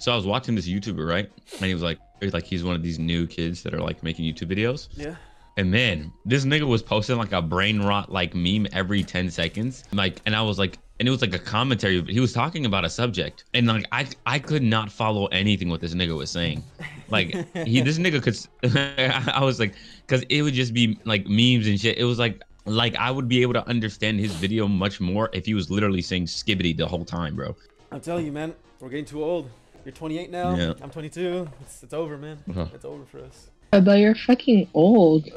So I was watching this YouTuber, right? And he was like, like he's one of these new kids that are like making YouTube videos. Yeah. And man, this nigga was posting like a brain rot like meme every 10 seconds. Like, and I was like, and it was like a commentary. He was talking about a subject, and like I I could not follow anything what this nigga was saying. Like he this nigga could. I was like, because it would just be like memes and shit. It was like like I would be able to understand his video much more if he was literally saying skibbity the whole time, bro. I'm telling you, man, we're getting too old. You're 28 now. Yeah. I'm 22. It's, it's over, man. Uh-huh. It's over for us. But you're fucking old.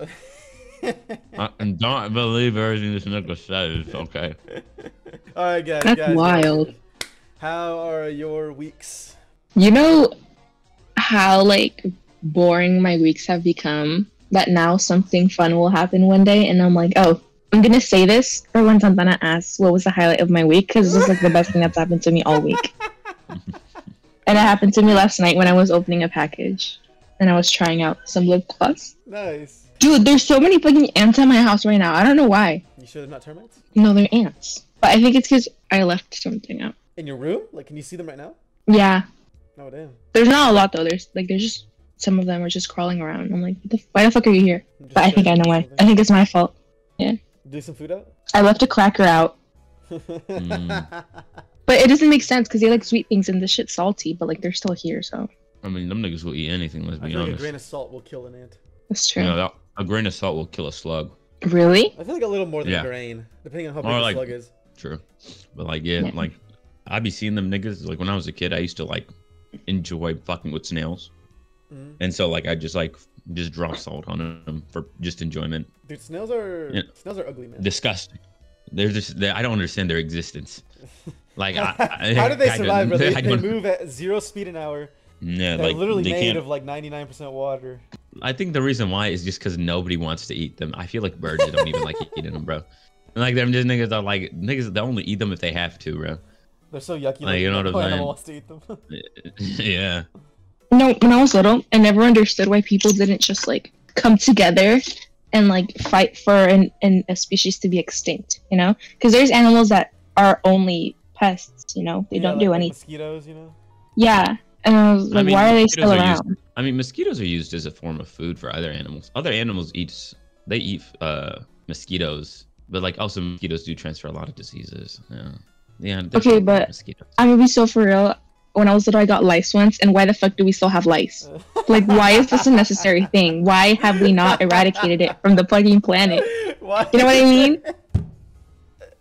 I, and don't believe everything this nigga says, okay? All right, guys. That's guys, wild. guys. How are your weeks? You know how like boring my weeks have become? That now something fun will happen one day, and I'm like, oh, I'm gonna say this for when Santana asks what was the highlight of my week, because this is like the best thing that's happened to me all week. and it happened to me last night when I was opening a package, and I was trying out some lip gloss. Nice. Dude, there's so many fucking ants at my house right now. I don't know why. You sure they're not termites? No, they're ants. But I think it's because I left something out. In your room? Like, can you see them right now? Yeah, Oh, damn. there's not a lot though. There's like there's just some of them are just crawling around. I'm like, what the, why the fuck are you here? I'm But I think I know why. something. I think it's my fault. Yeah. Do some food out? I left a cracker out, Mm. But it doesn't make sense because they like sweet things and this shit's salty, but like they're still here, so I mean, them niggas will eat anything. Let's I be feel like a grain of salt will kill an ant. that's true. You know, that, a grain of salt will kill a slug. Really? I feel like a little more than Yeah. a grain, depending on how big Or the like- slug is. True. But like, yeah, Yeah. like I'd be seeing them niggas. Like when I was a kid, I used to like enjoy fucking with snails, Mhm. and so like I just like just drop salt on them for just enjoyment. Dude, snails are Yeah. snails are ugly, man. Disgusting. They're just. They, I don't understand their existence. Like, I, I, How do they I survive, bro? They, they move at zero speed an hour. Yeah, They're like literally they made can't. of like 99% water. I think the reason why is just because nobody wants to eat them. I feel like birds don't even like eating them, bro. Like them just niggas are like niggas. They only eat them if they have to, bro. They're so yucky. Like, you know what I'm no animal saying? wants to eat them. yeah. No, when I was little, I never understood why people didn't just like come together and like fight for an, an a species to be extinct. You know, because there's animals that are only pests. You know, they Yeah, don't like- do like anything. Mosquitoes, you know. Yeah, and I was I like, mean, why are they still are used- around? I mean, mosquitoes are used as a form of food for other animals. Other animals eat. They eat uh mosquitoes, but like also mosquitoes do transfer a lot of diseases. Yeah. Yeah. Okay, but- mosquitoes. I'm gonna be so for real. When I was little, I got lice once, and why the fuck do we still have lice? Like, why is this a necessary thing? Why have we not eradicated it from the fucking planet? Why? You know what I mean?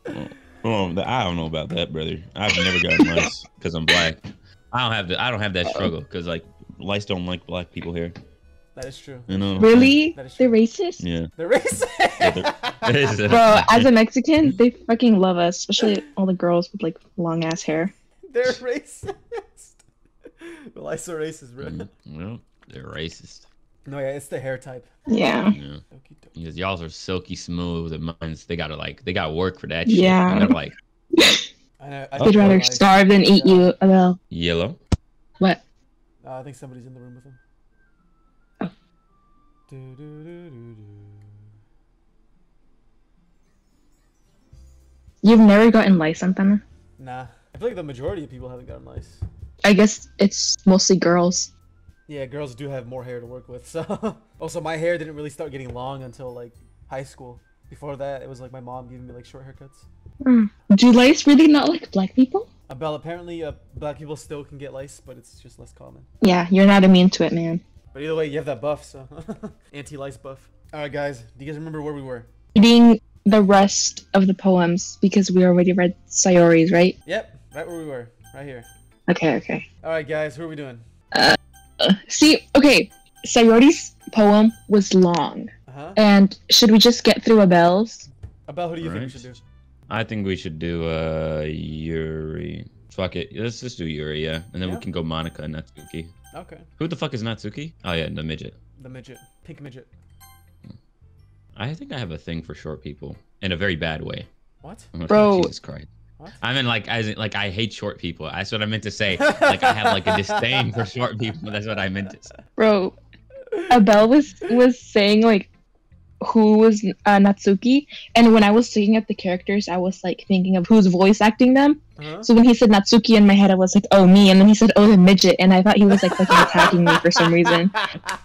Oh, th- I don't know about that, brother. I've never gotten lice because I'm black. I don't have the. I don't have that struggle because like lice don't like black people here. That is true. You know. Really? That is They're racist? Yeah. They're racist. Bro, as a Mexican, they fucking love us, especially all the girls with like long ass hair. They're racist. the lice are racist, bro. Mm, well, they're racist. No, yeah, it's the hair type. Yeah. Yeah. Because y'all's are silky smooth and mine's they gotta like they gotta work for that shit. Yeah. And they're like I, know, I Oh, They'd rather lice- starve than eat Yeah. you. Well, yellow. what? Uh, I think somebody's in the room with him. Oh. Do, do, do, do, do. You've never gotten lice, Santana? Nah, I feel like the majority of people haven't gotten lice. I guess it's mostly girls. Yeah, girls do have more hair to work with. So also, my hair didn't really start getting long until like high school. Before that, it was like my mom giving me like short haircuts. Hmm. Do lice really not like black people? Uh, Bell, apparently, uh, black people still can get lice, but it's just less common. Yeah, you're not immune to it, man. But either way, you have that buff, so anti-lice buff. All right, guys, do you guys remember where we were? Reading the rest of the poems because we already read Sayori's, right? Yep, right where we were, right here. Okay, okay. All right, guys, who are we doing? Uh, see, okay, Sayori's poem was long. Uh huh. And should we just get through Abiel's? About who do you think we should do? I think we should do uh Yuri. Fuck it. Let's just do Yuri, yeah. And then Yeah. we can go Monika and Natsuki. Okay, Who the fuck is Natsuki? Oh yeah, the midget. the midget, pink midget. I think I have a thing for short people. In a very bad way. What? Bro. Jesus Christ. What? I mean, like, as in, like, I hate short people. That's what I meant to say. Like, I have like a disdain for short people. That's what I meant to say. Bro, Abiel was was saying like who was uh, Natsuki, and when I was looking at the characters, I was like thinking of who's voice acting them. Uh-huh. So when he said Natsuki in my head, I was like, oh me, and then he said, oh the midget, and I thought he was like fucking attacking me for some reason,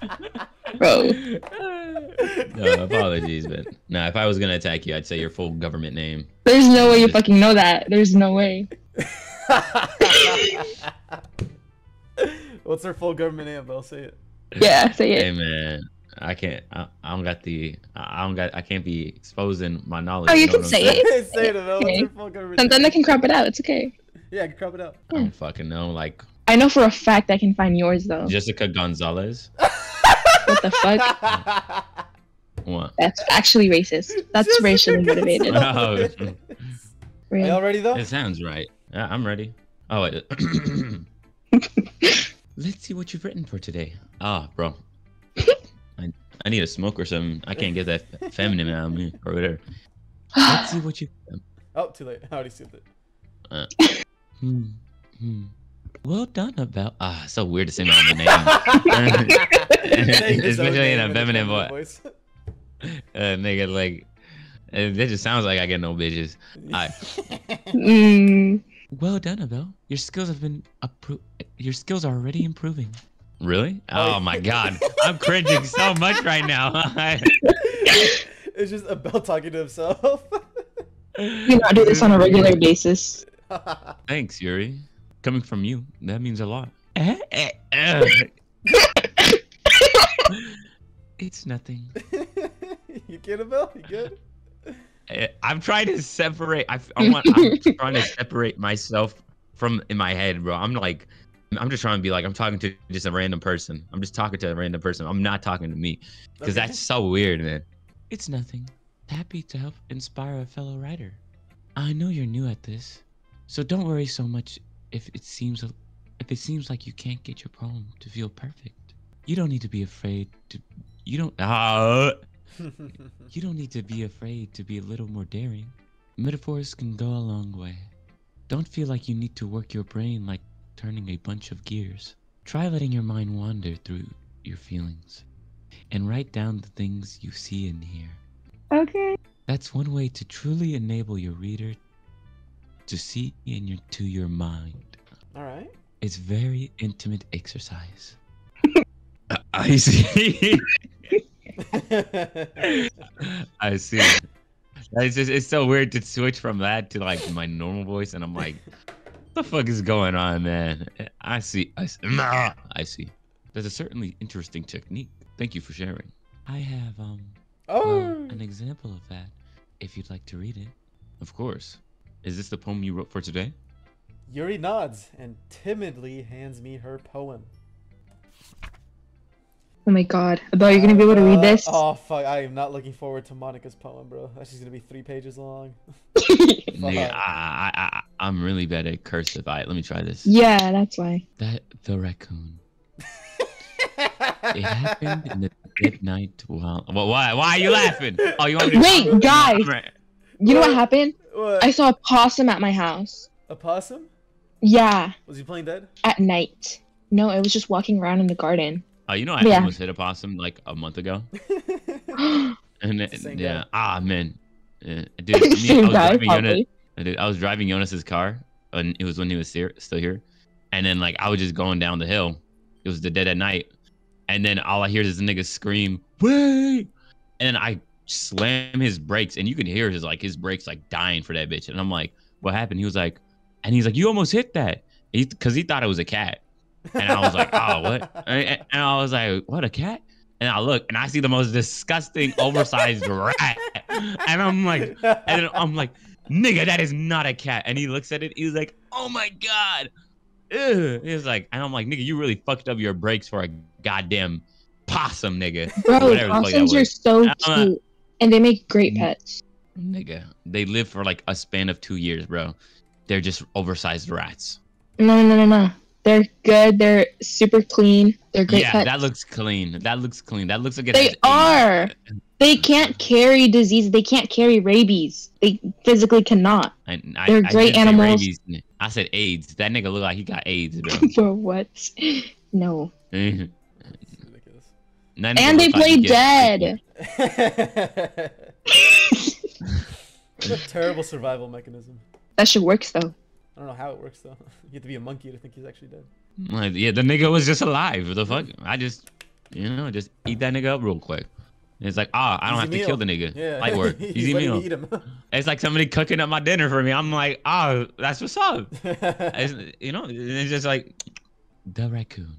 bro. no, apologies, but no. If I was gonna attack you, I'd say your full government name. There's no way you fucking know that. There's no way. What's her full government name? I'll say it. Yeah, say it. Hey it. man, I can't. I, I don't got the. I I don't got. I can't be exposing my knowledge. Oh, you know can say saying? it. say it, Abiel. Okay. full government And then I can crop it out. It's okay. Yeah, I can crop it out. I don't fucking know. Like I know for a fact I can find yours though. Jessica Gonzalez. What the fuck? What? That's actually racist. That's Jessica racially motivated. Oh, Are y'all ready though? it sounds right. Yeah, I'm ready. Oh wait. Let's see what you've written for today. Ah, bro. I, I need a smoke or something. I can't get that feminine out of me or whatever. Let's see what you. Oh, too late. I already skipped it. Hmm. Hmm. Well done about. Ah, so weird to say my own name. Saying his Especially in a feminine voice. Uh, nigga, like, that just sounds like I get no bitches. I. Mm, Well done, Abiel. Your skills have been appro- Your skills are already improving. Really? Oh, my god, I'm cringing so much right now. it's just Abiel talking to himself. you not do this on a regular basis. Thanks, Yuri. Coming from you, that means a lot. It's nothing. you good, Abiel? You good? Eh, I'm trying to separate. I, I want. I'm trying to separate myself from in my head, bro. I'm like, I'm just trying to be like, I'm talking to just a random person. I'm just talking to a random person. I'm not talking to me because Okay. that's so weird, man. It's nothing. Happy to help inspire a fellow writer. I know you're new at this, so don't worry so much if it seems if it seems like you can't get your poem to feel perfect. You don't need to be afraid to. You don't. Ah. You don't need to be afraid to be a little more daring. Metaphors can go a long way. Don't feel like you need to work your brain like turning a bunch of gears. Try letting your mind wander through your feelings and write down the things you see and hear. Okay. That's one way to truly enable your reader to see in your to your mind. All right. It's very intimate exercise. I- I see. I see. It's just it's so weird to switch from that to like my normal voice, and I'm like, what the fuck is going on, man? I see. I see. Nah, I see. There's a certainly interesting technique. Thank you for sharing. I have um well, oh. an example of that, if you'd like to read it. Of course. Is this the poem you wrote for today? Yuri nods and timidly hands me her poem. Oh my god. About you're gonna be able to read Uh, this? Oh fuck! I am not looking forward to Monika's poem, bro. That's just gonna be three pages long. Nigga, I, I, I, I'm really bad at cursive. All right, let me try this. yeah, that's why. That the raccoon. It happened in the midnight while. Well, why? Why are you laughing? Oh, you want me to? Wait, I'm- guys. You know what What? happened? What? I saw a possum at my house. A possum? Yeah, Was he playing dead? at night. No, it was just walking around in the garden. Oh, you know I Yeah. almost hit a possum like a month ago, and it, yeah, guy. ah man, Uh, dude, me, I was guy, driving Jonas, dude, I was driving Jonas's car, and it was when he was here, still here, and then like I was just going down the hill. It was the dead at night, and then all I hear is this nigga scream, "Wait!" and then I slam his brakes, and you can hear his like his brakes like dying for that bitch, and I'm like, "What happened?" He was like, and he's like, "You almost hit that," because he, thought it was a cat. And I was like, oh, what? And, and I was like, what, a cat? And I look and I see the most disgusting, oversized rat. And I'm like, and I'm like, nigga, that is not a cat. And he looks at it. He's like, oh my God. Ew. He was like, and I'm like, nigga, you really fucked up your brakes for a goddamn possum, nigga. Bro, Whatever the fuck that possums are so I'm cute. And they make great mm-hmm. pets. Nigga, they live for like a span of two years, bro. They're just oversized rats. No, no, no, no. They're good. They're super clean. They're great yeah, pets. that looks clean. That looks clean. That looks like They are. They can't carry disease. They can't carry rabies. They physically cannot. I, I, They're great didn't animals. I said AIDS. That nigga look like he got AIDS, bro. For what? No. Ridiculous. And they was about to play dead. what a terrible survival mechanism. That shit works though. I don't know how it works though. You have to be a monkey to think he's actually dead. Like, yeah, the nigga was just alive. The fuck? I just, you know, just eat that nigga up real quick. It's like, ah, I don't Easy have to meal. kill the nigga. Yeah. Light work. Easy letting meal. eat him. It's like somebody cooking up my dinner for me. I'm like, ah, that's what's up. You know, it's just like the raccoon.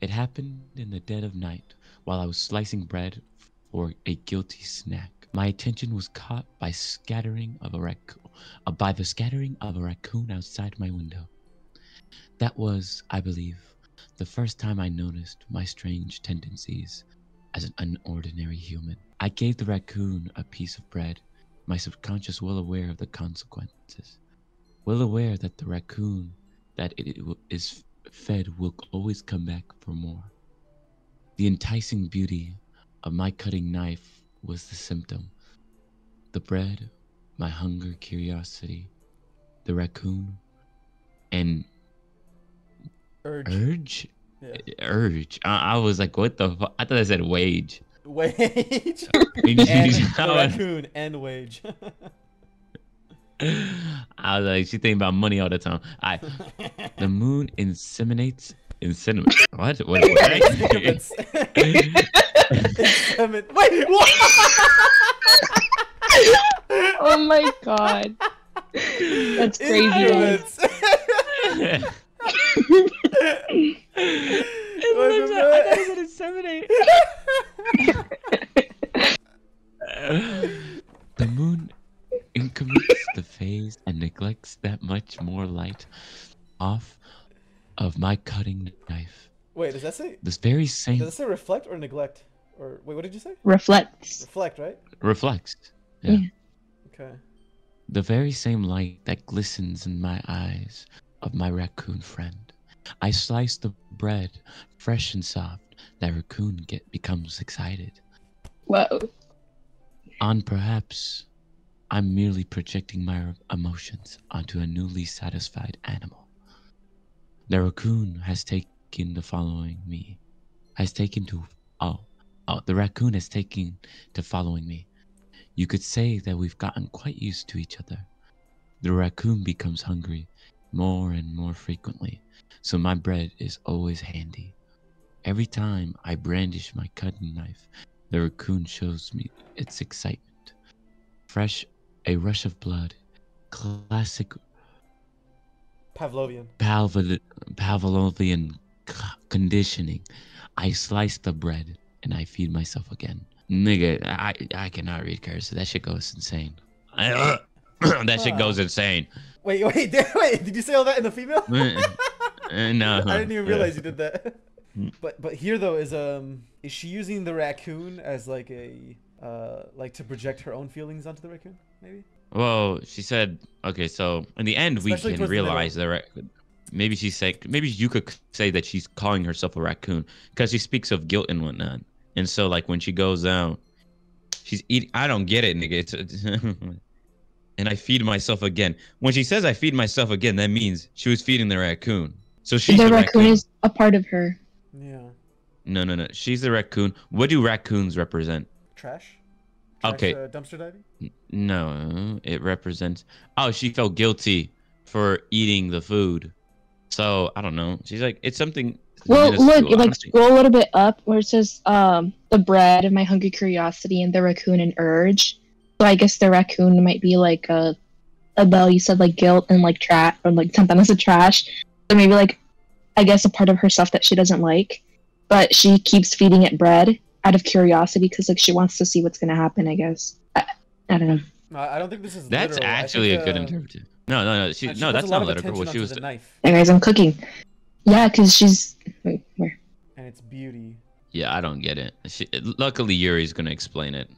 It happened in the dead of night while I was slicing bread for a guilty snack. My attention was caught by scattering of a raccoon, uh, by the scattering of a raccoon outside my window. That was, I believe, the first time I noticed my strange tendencies as an unordinary human. I gave the raccoon a piece of bread, my subconscious well aware of the consequences, well aware that the raccoon that it it is fed will always come back for more. The enticing beauty of my cutting knife was the symptom. The bread, my hunger, curiosity, the raccoon, and Urge. urge. Yeah. Urge. I, I was like, what the fuck? I thought I said wage. Wage. and raccoon and wage. I was like, she thinking about money all the time. I, the moon inseminates, inseminates. What? What? what? Instruments. Instrument- Wait, what? Oh my god. That's crazy. guys. It looks like- I thought it said inseminate. the moon increments the phase and neglects that much more light off of my cutting knife. Wait, does that say This very same. does same it say reflect or neglect? Or wait, what did you say? Reflects. Reflect, right? reflects. Yeah. Okay. the very same light that glistens in my eyes of my raccoon friend. I slice the bread, fresh and soft. That raccoon get becomes excited. Whoa. On perhaps I'm merely projecting my emotions onto a newly satisfied animal. The raccoon has taken to following me. Has taken to oh oh the raccoon has taken to following me. You could say that we've gotten quite used to each other. The raccoon becomes hungry more and more frequently, so my bread is always handy. Every time I brandish my cutting knife, the raccoon shows me its excitement. Fresh, a rush of blood, classic Pavlovian. Pavlov- Pavlovian conditioning. I slice the bread and I feed myself again. Nigga, I I cannot read cursive. That shit goes insane. that shit goes insane. Wait, wait, did, wait. Did you say all that in the female? Uh, no, I didn't even realize you did that. Hmm. But but here though is um is she using the raccoon as like a uh like to project her own feelings onto the raccoon maybe? Well, she said, okay, so in the end, we can towards the middle. realize that ra- maybe she's saying, maybe you could say that she's calling herself a raccoon because she speaks of guilt and whatnot. And so, like, when she goes out, she's eating. I don't get it, nigga. It's, and I feed myself again. When she says I feed myself again, that means she was feeding the raccoon. So she's the the, raccoon is a part of her. Yeah. No, no, no. She's the raccoon. What do raccoons represent? Trash. Trash, Okay. Uh, dumpster diving. No, it represents. Oh, she felt guilty for eating the food. So I don't know. She's like, it's something. Well, minuscule, look, like honestly. scroll a little bit up where it says um the bread of my hungry curiosity and the raccoon and urge. So I guess the raccoon might be like a a bell you said like guilt and like trash or like something as a trash. So maybe like I guess a part of herself that she doesn't like, but she keeps feeding it bread out of curiosity because like she wants to see what's gonna happen. I guess. I, I don't know. No, I don't think this is. That's literal. Actually think, a good uh, interpretation. No, no, no. She, uh, she no, that's a lot not of literal. attention What she was. the knife, Hey guys, I'm cooking. Yeah, because she's wait where. and it's beauty. Yeah, I don't get it. She, luckily, Yuri's gonna explain it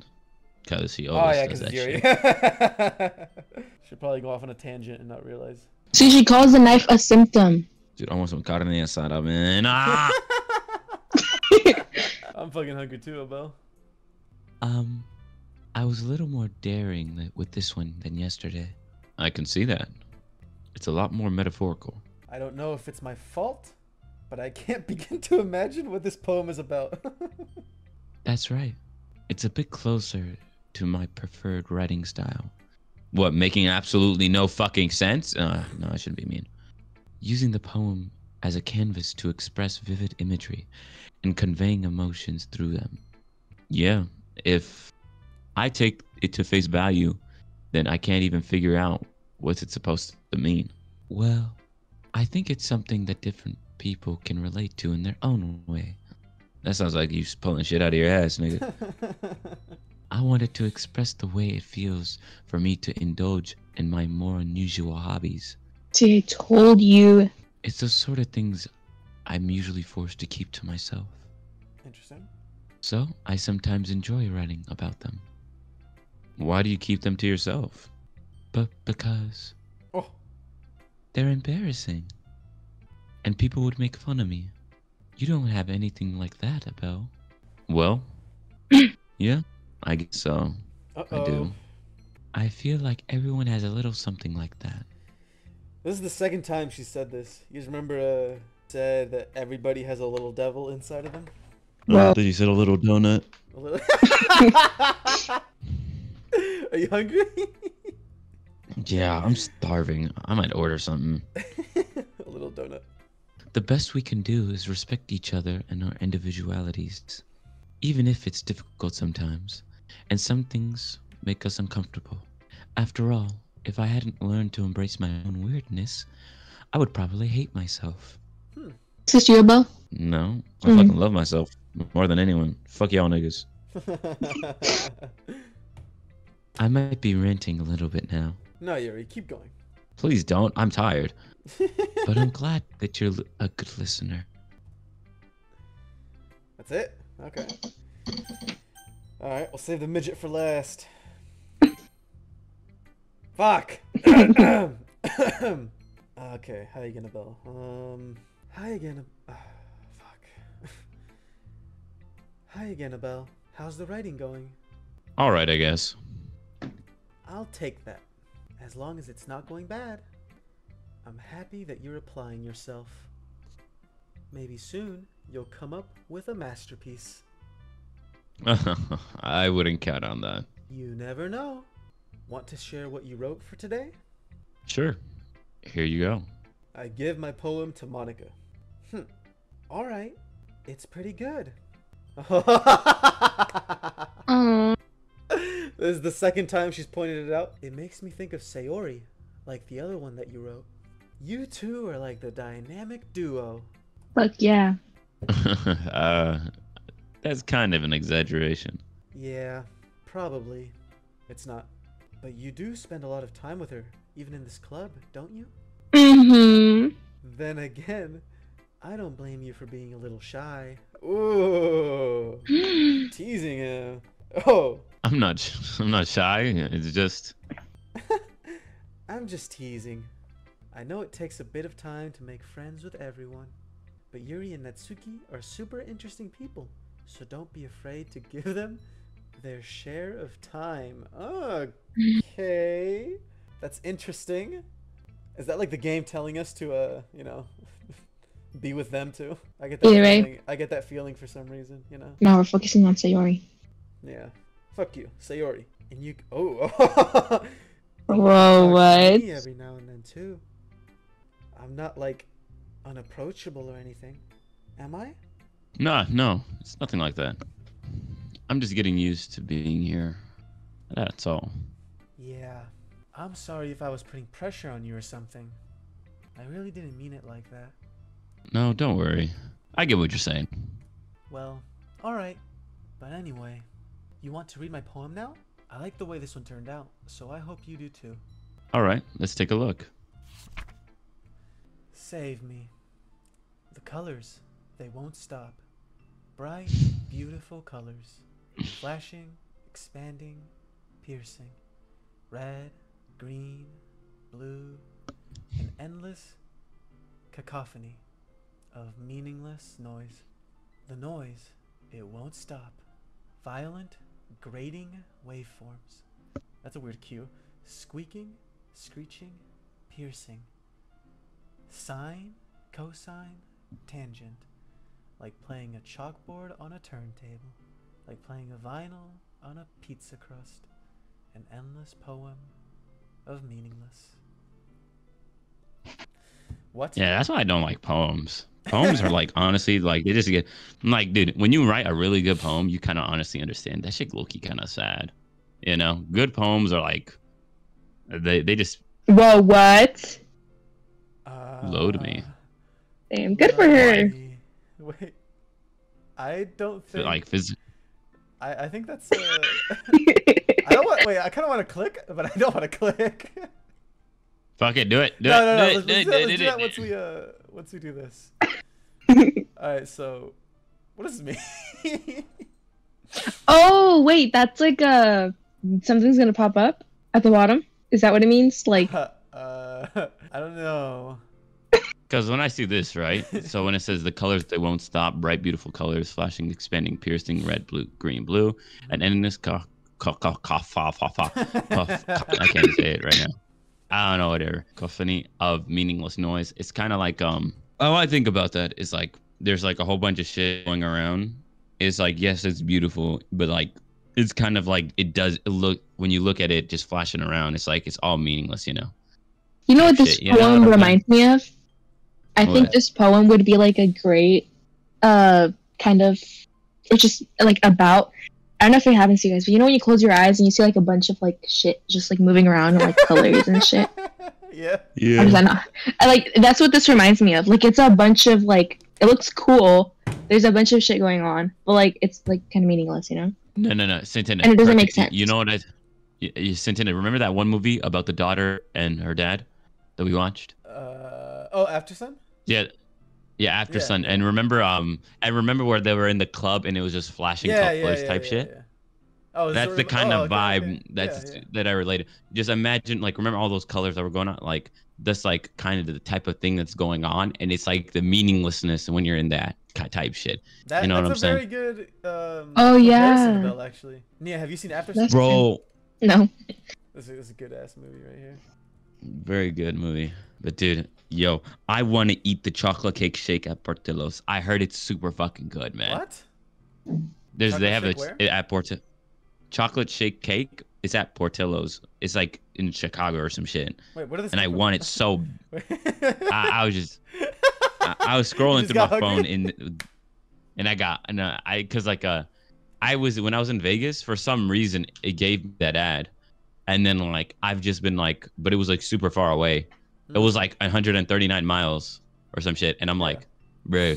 because he Oh always yeah, does because that it's shit. Yuri. Should probably go off on a tangent and not realize. See, she calls the knife a symptom. Dude, I want some carne asada, man. Ah! I'm fucking hungry too, Abiel. um, I was a little more daring with this one than yesterday. I can see that. It's a lot more metaphorical. I don't know if it's my fault, but I can't begin to imagine what this poem is about. That's right. It's a bit closer to my preferred writing style. What, making absolutely no fucking sense? Uh, no, I shouldn't be mean. Using the poem as a canvas to express vivid imagery and conveying emotions through them. Yeah, if I take it to face value, then I can't even figure out what's it supposed to mean. Well, I think it's something that different people can relate to in their own way. That sounds like you just pulling shit out of your ass, nigga. I wanted to express the way it feels for me to indulge in my more unusual hobbies. See, I told you. It's those sort of things I'm usually forced to keep to myself. Interesting. So I sometimes enjoy writing about them. Why do you keep them to yourself? But because Oh, they're embarrassing. And people would make fun of me. You don't have anything like that, Abiel. Well, yeah, I guess so. uh-oh. I do. I feel like everyone has a little something like that. This is the second time she said this. You guys remember uh said that everybody has a little devil inside of them? Well- did you say a little donut? A little Are you hungry? Yeah, I'm starving. I might order something. a little donut. The best we can do is respect each other and our individualities, even if it's difficult sometimes, and some things make us uncomfortable. After all, if I hadn't learned to embrace my own weirdness, I would probably hate myself. Is this you, Abiel? No, I Mm. fucking love myself more than anyone. Fuck y'all niggas. I might be ranting a little bit now. no, Yuri, keep going. Please don't. I'm tired. But I'm glad that you're a good listener. That's it? Okay. Alright, we'll save the midget for last. Fuck! okay, hi again, Abiel. Um, hi again. Ab- ah, fuck. hi again, Abiel. How's the writing going? All right, I guess. I'll take that. As long as it's not going bad. I'm happy that you're applying yourself. Maybe soon you'll come up with a masterpiece. I wouldn't count on that. You never know. Want to share what you wrote for today? Sure. Here you go. I give my poem to Monika. Hmm. All right. It's pretty good. This is the second time she's pointed it out. It makes me think of Sayori, like the other one that you wrote. You two are like the dynamic duo. fuck yeah. uh, that's kind of an exaggeration. Yeah, probably. It's not. But you do spend a lot of time with her, even in this club, don't you? Mm-hmm. Then again, I don't blame you for being a little shy. Ooh, teasing him. Oh, I'm not. I'm not shy. It's just. I'm just teasing. I know it takes a bit of time to make friends with everyone, but Yuri and Natsuki are super interesting people, so don't be afraid to give them their share of time. Okay. That's interesting. Is that like the game telling us to uh, you know, be with them too? I get that Either way. I get that feeling for some reason, you know. Now we're focusing on Sayori. Yeah. Fuck you, Sayori. And you oh Whoa, what? me every now and then too. I'm not like unapproachable or anything. Am I? Nah, no, it's nothing like that. I'm just getting used to being here. That's all. Yeah. I'm sorry if I was putting pressure on you or something. I really didn't mean it like that. No, don't worry. I get what you're saying. Well, alright. But anyway, you want to read my poem now? I like the way this one turned out, so I hope you do too. All right, let's take a look. Save me. The colors, they won't stop. Bright, beautiful colors. Flashing, expanding, piercing. Red, green, blue, an endless cacophony of meaningless noise. The noise, it won't stop. Violent, grating waveforms. That's a weird cue. Squeaking, screeching, piercing. Sine, cosine, tangent, like playing a chalkboard on a turntable, like playing a vinyl on a pizza crust, an endless poem of meaningless. What? Yeah, that's why I don't like poems. Poems are like honestly like they just get I'm like, dude, when you write a really good poem, you kind of honestly understand that shit low key kind of sad. You know, good poems are like they they just Whoa, what? Load me. Uh, Damn, good for her. wait, Wait, I don't think. like phys- I, I think that's. Uh, I don't want. Wait, I kind of want to click, but I don't want to click. fuck it, do it, do no, it, no, no. do Let's, it, let's do do that, let's do do that once we uh once we do this. All right. So, what does this mean? oh, wait, that's like uh something's gonna pop up at the bottom. Is that what it means? Like, uh, I don't know. Because when I see this, right? So when it says the colors they won't stop, bright, beautiful colors, flashing, expanding, piercing, red, blue, green, blue, and ending this cough, cough, cough, cough, cough, cough, cough, cough, cough. I can't say it right now. I don't know, whatever. Cacophony of meaningless noise. It's kind of like um. All I think about that is like there's like a whole bunch of shit going around. It's like yes, it's beautiful, but like it's kind of like it does look when you look at it just flashing around. It's like it's all meaningless, you know. you know what this Shit, you know poem reminds me of? I think this poem would be like a great, uh, kind of, it's just like about. I don't know if it happens to you guys, but you know when you close your eyes and you see like a bunch of like shit just like moving around and like colors and shit. yeah. Yeah. Or is that not? I, like that's what this reminds me of. Like it's a bunch of like it looks cool. There's a bunch of shit going on, but like it's like kind of meaningless, you know? No, no, no. Centena. And it doesn't make sense. You- You know what I? You, you Centena. Remember that one movie about the daughter and her dad that we watched? Uh, oh, Aftersun. Yeah. Yeah, after Yeah, sun. And remember, um, I remember where they were in the club and it was just flashing Yeah, yeah, colors yeah, type yeah, shit. Oh, That's the rem- kind oh, of okay, vibe okay. that's Yeah, yeah. that I related. Just imagine, like, remember all those colors that were going on, like that's like kind of the type of thing that's going on, and it's like the meaninglessness when you're in that ki- type shit. That, You know what I'm a saying? very good. Um, Oh, yeah. Adele, actually. Nia, have you seen Aftersun? That's- Bro, No. This is, this is a good ass movie right here. Very good movie. But dude, yo, I want to eat the chocolate cake shake at Portillo's. I heard it's super fucking good, man. What? There's Chocolate they have it where? at Portillo. Chocolate shake cake is at Portillo's. It's like in Chicago or some shit. Wait, what are this? And I want it so. I, I, was just, I, I was scrolling through my got phone hungry? and, and I got and uh, I cause like uh, I was when I was in Vegas for some reason it gave me that ad, and then like I've just been like, but it was like super far away. It was like 139 miles or some shit. And I'm Yeah. like, bro,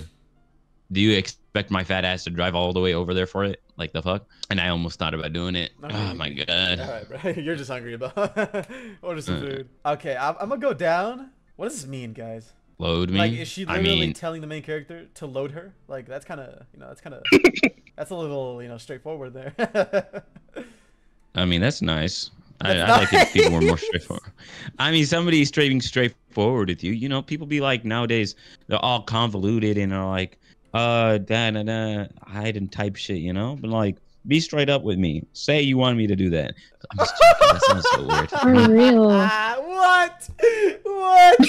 do you expect my fat ass to drive all the way over there for it? Like the fuck? And I almost thought about doing it. Okay, Oh my god. right, bro. You're just hungry about. Order some Uh. food. Okay, I'm, I'm gonna go down. What does this mean, guys? Load me. Like, is she I literally mean, telling the main character to load her? Like, that's kind of, you know, that's kind of, that's a little, you know, straightforward there. I mean that's nice. I, That's I like it if people were more straightforward. I mean, somebody straight straightforward with you. You know, people be like nowadays they're all convoluted and are like, uh, da da da, hide and type shit. You know, but like, be straight up with me. Say you want me to do that. I'm just joking. that sounds so weird. For real. What? What?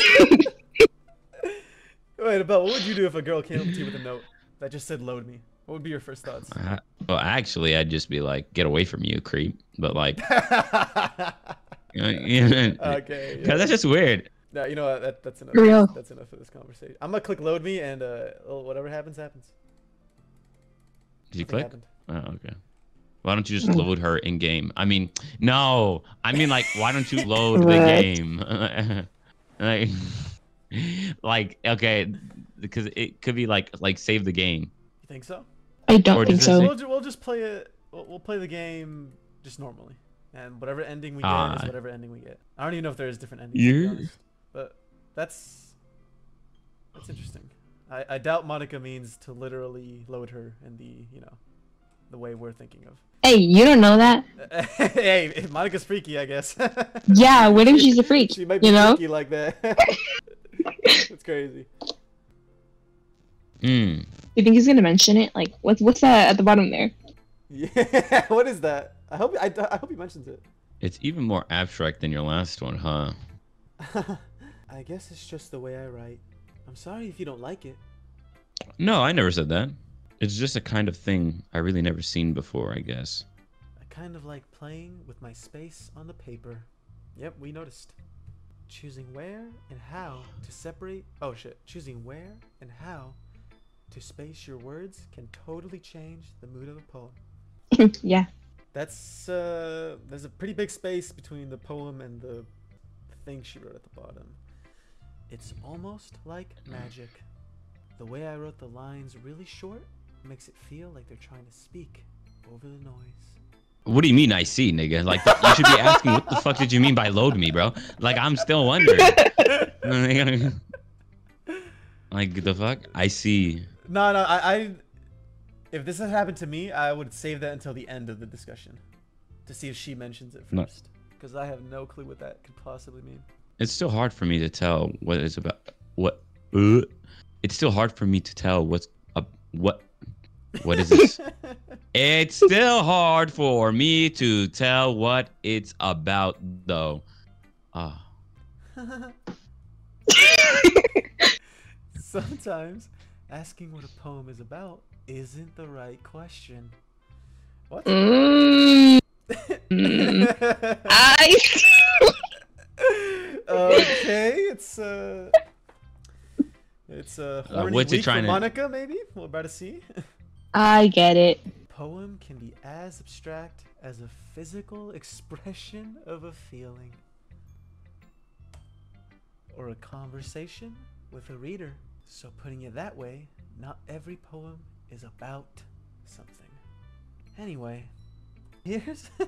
Wait, Abiel, what would you do if a girl came up to you with a note that just said "load me"? What would be your first thoughts? Uh, well, actually, I'd just be like, "Get away from you, creep!" But like, you know, yeah, okay. because Yeah. that's just weird. No, you know what? That, that's enough. For real. That's enough for this conversation. I'm gonna click load me, and uh, whatever happens, happens. Did you Nothing click? happened. Oh, okay. Why don't you just load her in game? I mean, no. I mean, like, why don't you load the game? like, like, okay, because it could be like, like, save the game. You think so? I don't think so. We'll, we'll just play it. We'll, we'll play the game just normally, and whatever ending we get Ah. is whatever ending we get. I don't even know if there is different endings. to be Yeah. honest. But that's that's interesting. I, I doubt Monika means to literally load her in the you know the way we're thinking of. Hey, you don't know that? hey, Monika's freaky, I guess. Yeah, what if she's a freak? She might be You know? freaky like that. It's crazy. Mm. You think he's gonna mention it? Like, what's what's that at the bottom there? Yeah, what is that? I hope I, I hope he mentions it. It's even more abstract than your last one, huh? I guess it's just the way I write. I'm sorry if you don't like it, No, I never said that. It's just a kind of thing I really never seen before, I guess. I kind of like playing with my space on the paper. Yep, we noticed. Choosing where and how to separate. Oh shit. Choosing where and how to space your words can totally change the mood of a poem. yeah. That's uh there's a pretty big space between the poem and the thing she wrote at the bottom. It's almost like magic. The way I wrote the lines really short makes it feel like they're trying to speak over the noise. What do you mean I see, nigga? Like you should be asking what the fuck did you mean by load me, bro? Like I'm still wondering. like the fuck? I see. No, no, I, I if this had happened to me, I would save that until the end of the discussion to see if she mentions it No. first. Because I have no clue what that could possibly mean. It's still hard for me to tell what it's about. What? Uh, it's still hard for me to tell what's uh, what. What is this? it's still hard for me to tell what it's about, though. Ah. Sometimes asking what a poem is about isn't the right question. What? Mm, Mm. I. okay, it's uh it's uh, Uh, horny what's it trying to- Monika, maybe? We're about to see. I get it. Poem can be as abstract as a physical expression of a feeling. Or a conversation with a reader. So putting it that way, not every poem is about something. Anyway, here's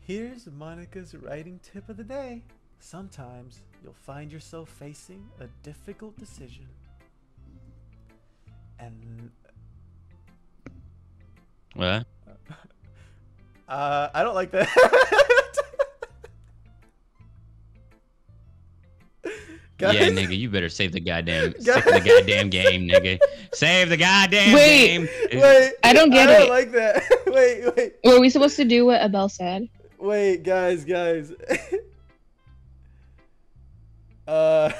Here's Monika's writing tip of the day. Sometimes you'll find yourself facing a difficult decision. And What? uh, I don't like that. Yeah, nigga, you better save the goddamn, save the goddamn game, nigga. Save the goddamn Wait. game. Wait, I don't get I don't it. like that. wait, wait, Were we supposed to do what Abiel said? wait, guys, guys. uh,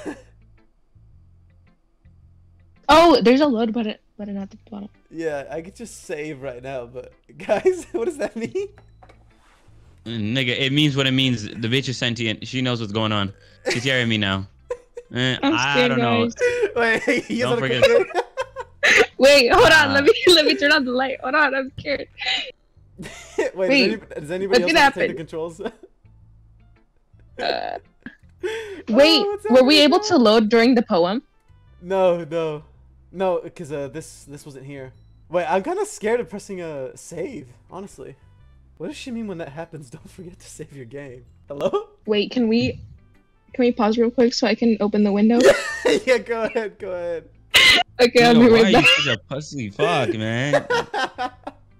Oh, there's a load button button at the bottom. yeah, I could just save right now, but guys, what does that mean? Nigga, it means what it means. The bitch is sentient. She knows what's going on. She's hearing me now. Eh, I'm I don't know. Wait, Don't forget- forget. Wait, hold on. Let me let me turn on the light. Hold on, I'm scared. Wait, Wait, does, any, does anybody else gonna take the controls? Uh, Oh, wait, what's were we able to load during the poem? No, no, no, because uh, this this wasn't here. Wait, I'm kind of scared of pressing a save. Honestly, what does she mean when that happens? Don't forget to save your game. Hello? Wait, can we can we pause real quick so I can open the window? yeah, go ahead, go ahead. Okay, I'll Nigga, be why right are you such a pussy fuck, man?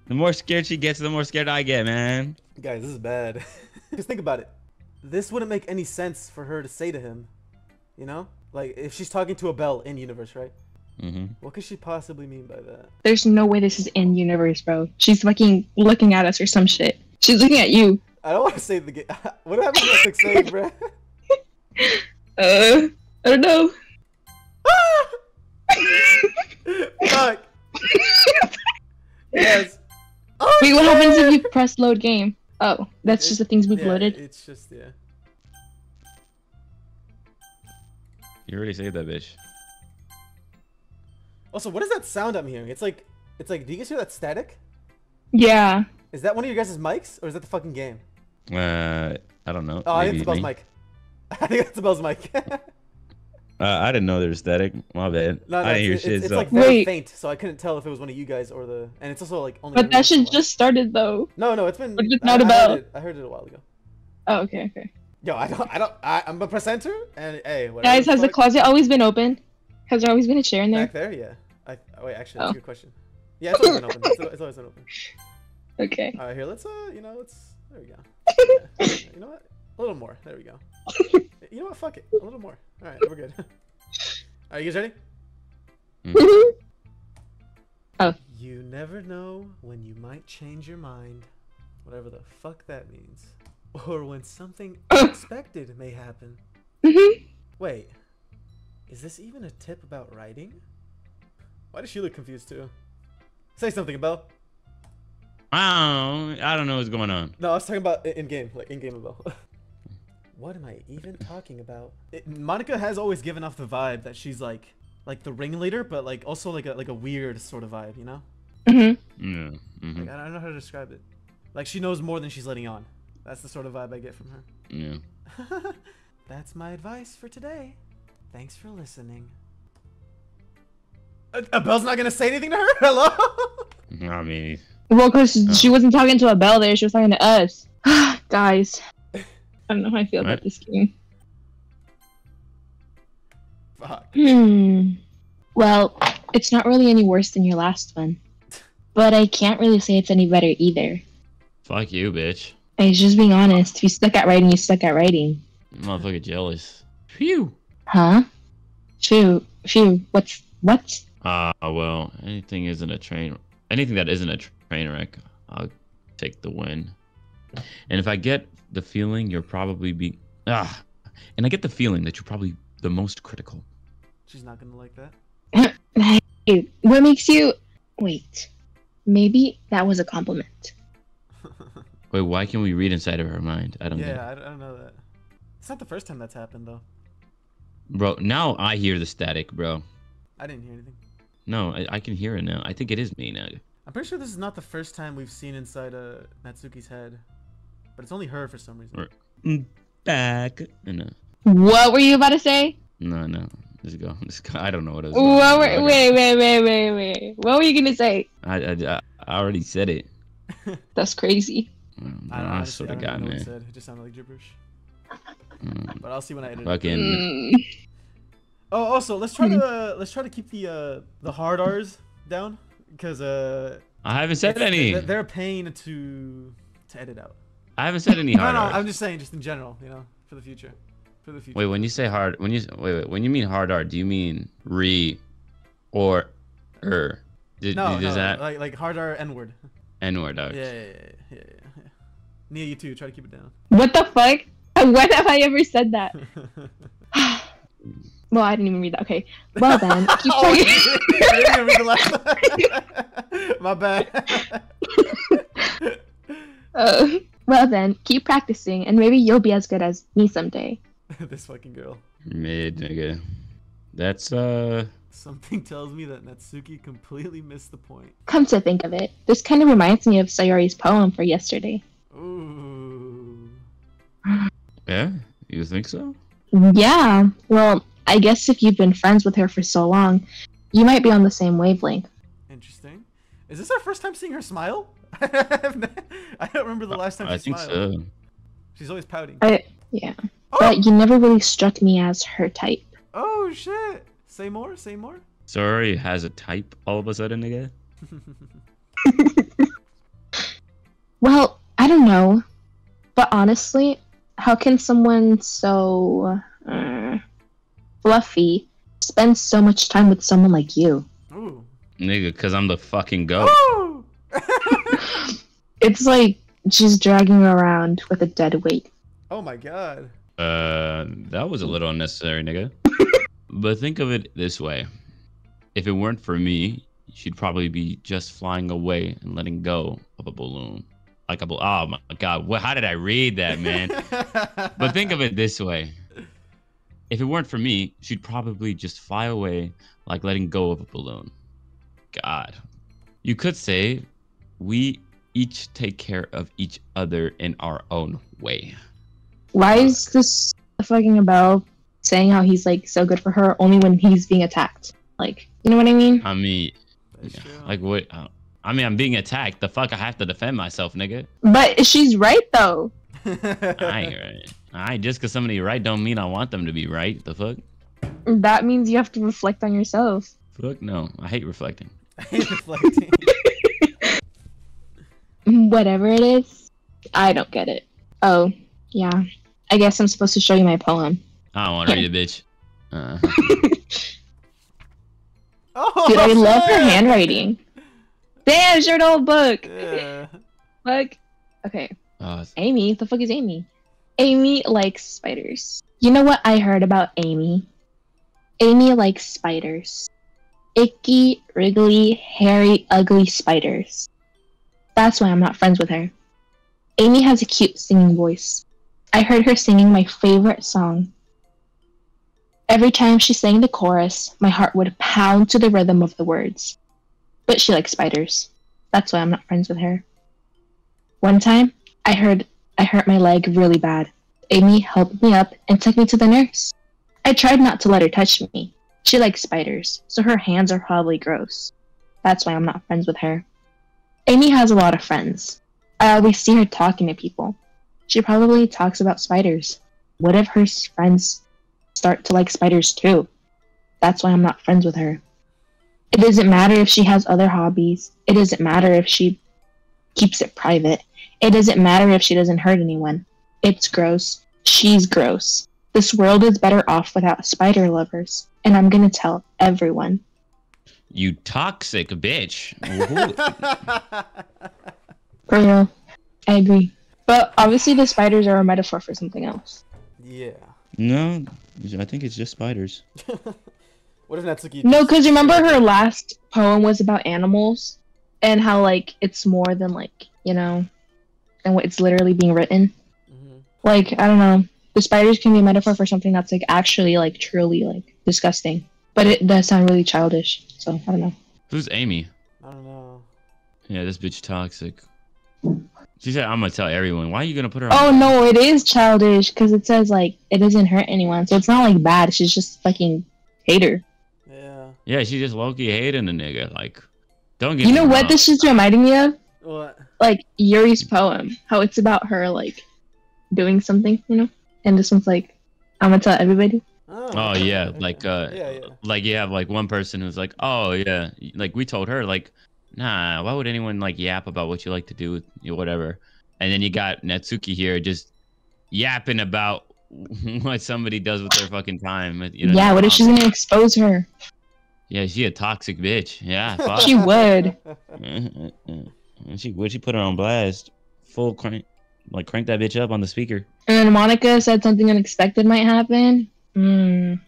The more scared she gets, the more scared I get, man. Guys, this is bad. Just think about it. This wouldn't make any sense for her to say to him. You know, like if she's talking to a bell in universe, right? Mm -hmm. What could she possibly mean by that? There's no way this is in universe, bro. She's fucking looking at us or some shit. She's looking at you. I don't want to say the game. what happened to that quick save, bro? Uh, I don't know. Fuck. yes. Oh, Wait, what happens if you press load game? Oh, that's just the things we've yeah, loaded. It's just yeah. You already saved that bitch. Also, what is that sound I'm hearing? It's like, it's like. Do you guys hear that static? Yeah. Is that one of your guys' mics, or is that the fucking game? Uh, I don't know. Oh, I think it's Bell's me. mic. I think that's Bell's mic. Uh, I didn't know there was static. My bad. no, no, I didn't hear it's, shit. it's, it's so. like very Wait. faint, so I couldn't tell if it was one of you guys or the. And it's also like only. But that once shit just started though. No, no, it's been. But just I- not I, about- heard it, I heard it a while ago. Oh, okay, okay. Yo, I don't, I don't, I, I'm a presenter, and hey, whatever. Guys, has the closet always been open? Has there always been a chair in there? Back there, yeah. I oh, wait, actually, that's Oh. a good question. Yeah, it's always been open. It's, it's always been open. Okay. All right, here, let's uh, you know, let's. There we go. Yeah, you know what? A little more. There we go. You know what? Fuck it. A little more. All right, we're good. Are you guys ready? Oh. You never know when you might change your mind, whatever the fuck that means, or when something unexpected may happen. Mhm. Wait, Is this even a tip about writing? Why does she look confused too? Say something, Abiel. I don't, I don't know what's going on. No, I was talking about in game, like in game Abiel. What am I even talking about? It, Monika has always given off the vibe that she's like, like the ringleader, but like also like a like a weird sort of vibe, you know? hmm Yeah. hmm Like, I don't know how to describe it. Like she knows more than she's letting on. That's the sort of vibe I get from her. Yeah. That's my advice for today. Thanks for listening. Uh, Abiel's not gonna say anything to her? Hello? I mean, Well, because she wasn't talking to a bell there, she was talking to us. Guys, I don't know how I feel Right. about this game. Fuck. Hmm. Well, it's not really any worse than your last one. But I can't really say it's any better either. fuck you, bitch. I was just being honest. If you stuck at writing, you stuck at writing. Motherfucker jealous. Phew. Huh? Phew. Phew. What's. What? Ah, well, anything isn't a train. Anything that isn't a train wreck, I'll take the win. And if I get the feeling you're probably be ah, and I get the feeling that you're probably the most critical. She's not gonna like that. Hey, what makes you. Wait. Maybe that was a compliment. Wait, why can we read inside of her mind? I don't get it. yeah, I, I don't know that. It's not the first time that's happened though. Bro, now I hear the static, bro. I didn't hear anything. No, I, I can hear it now. I think it is me now. I'm pretty sure this is not the first time we've seen inside uh, Natsuki's head, but it's only her for some reason. Right. Back. No, What were you about to say? no, no. Let's go. Let's go. I don't know what it was. What were, wait, wait, wait, wait, wait. What were you gonna say? I, I, I already said it. That's crazy. Um, I, don't, I honestly, swear I to don't God, know what it man. said. It just sounded like gibberish. Mm, But I'll see when I edit. it. Fucking. Mm. Oh, also let's try to uh, let's try to keep the uh, the hard R's down because uh, I haven't said any. they're- They're a pain to to edit out. I haven't said any No, hard no, R's. I'm just saying, just in general, you know, for the future, for the future. Wait, when you say hard, when you wait, wait, when you mean hard R, do you mean re, or er? Did, no, does no, that like like hard R N word. N word? Yeah, yeah, yeah, yeah, yeah, yeah. Nia, you too. Try to keep it down. What the fuck? When have I ever said that? well, I didn't even read that. Okay. Well then, keep Oh, talking. you didn't even read the last My bad. Uh, well then, keep practicing, and maybe you'll be as good as me someday. this fucking girl. Mid nigga. That's uh. Something tells me that Natsuki completely missed the point. Come to think of it, this kind of reminds me of Sayori's poem for yesterday. Ooh. Yeah, you think so? Yeah, well, I guess if you've been friends with her for so long, you might be on the same wavelength. Interesting. Is this our first time seeing her smile? I don't remember the last time she I think smiled. so. She's always pouting. I, yeah, Oh! but you never really struck me as her type. oh shit! Say more. Say more. Sorry, has a type all of a sudden, nigga. Well, I don't know, but honestly, how can someone so uh, fluffy spend so much time with someone like you? Ooh. Nigga, cause I'm the fucking goat. Ooh. It's like she's dragging her around with a dead weight. oh my god. Uh, that was a little unnecessary, nigga. but think of it this way: if it weren't for me, she'd probably be just flying away and letting go of a balloon, like a balloon. Oh my god, what? How did I read that, man? but think of it this way: if it weren't for me, she'd probably just fly away, like letting go of a balloon. God, you could say we each take care of each other in our own way. Why is this fucking about saying how he's like so good for her only when he's being attacked? Like, you know what I mean? I mean, That's true. like what? uh, I mean, I'm being attacked. The fuck, I have to defend myself, nigga. But she's right though. I ain't right. I just cause somebody right don't mean I want them to be right. The fuck? That means you have to reflect on yourself. Fuck no. I hate reflecting. I hate reflecting. Whatever it is, I don't get it. Oh, yeah. I guess I'm supposed to show you my poem. I don't want to read it, bitch. Uh, oh, Dude, I love her handwriting. Damn, your old book. Yeah. Fuck. Okay. uh, Amy, the fuck is Amy? Amy likes spiders. You know what I heard about Amy? Amy likes spiders. Icky, wriggly, hairy, ugly spiders. That's why I'm not friends with her. Amy has a cute singing voice. I heard her singing my favorite song. Every time she sang the chorus, my heart would pound to the rhythm of the words. But she likes spiders. That's why I'm not friends with her. One time, I heard I hurt my leg really bad. Amy helped me up and took me to the nurse. I tried not to let her touch me. She likes spiders, so her hands are probably gross. That's why I'm not friends with her. Amy has a lot of friends. I always see her talking to people. She probably talks about spiders. What if her friends start to like spiders too? That's why I'm not friends with her. It doesn't matter if she has other hobbies. It doesn't matter if she keeps it private. It doesn't matter if she doesn't hurt anyone. It's gross. She's gross. This world is better off without spider lovers. And I'm gonna tell everyone. You toxic bitch. Who- For real. I agree. But obviously the spiders are a metaphor for something else. yeah. no, I think it's just spiders. What if Natsuki? No, because remember her last poem was about animals and how like it's more than like, you know, and what it's literally being written. Mhm. Like, I don't know. The spiders can be a metaphor for something that's like actually like truly like disgusting. But it does sound really childish. So I don't know. Who's Amy? I don't know. Yeah, this bitch toxic. She said, "I'm gonna tell everyone." Why are you gonna put her? Oh on? no, it is childish because it says like it doesn't hurt anyone. So it's not like bad. She's just fucking hater. Yeah. Yeah, she just Loki hating the nigga. Like, don't get. You know what wrong. this is reminding me of? What? Like Yuri's poem. How it's about her like doing something, you know? And this one's like, I'm gonna tell everybody. Oh, Oh yeah, okay. like uh, Yeah, yeah. like you have like one person who's like, oh yeah, like we told her like, nah, why would anyone like yap about what you like to do with you whatever, and then you got Natsuki here just yapping about what somebody does with their fucking time. You know, yeah, what if she's gonna expose her? Yeah, she a toxic bitch. Yeah, fuck. She would. She would she put her on blast, full crank, like crank that bitch up on the speaker. And then Monika said something unexpected might happen. Mm.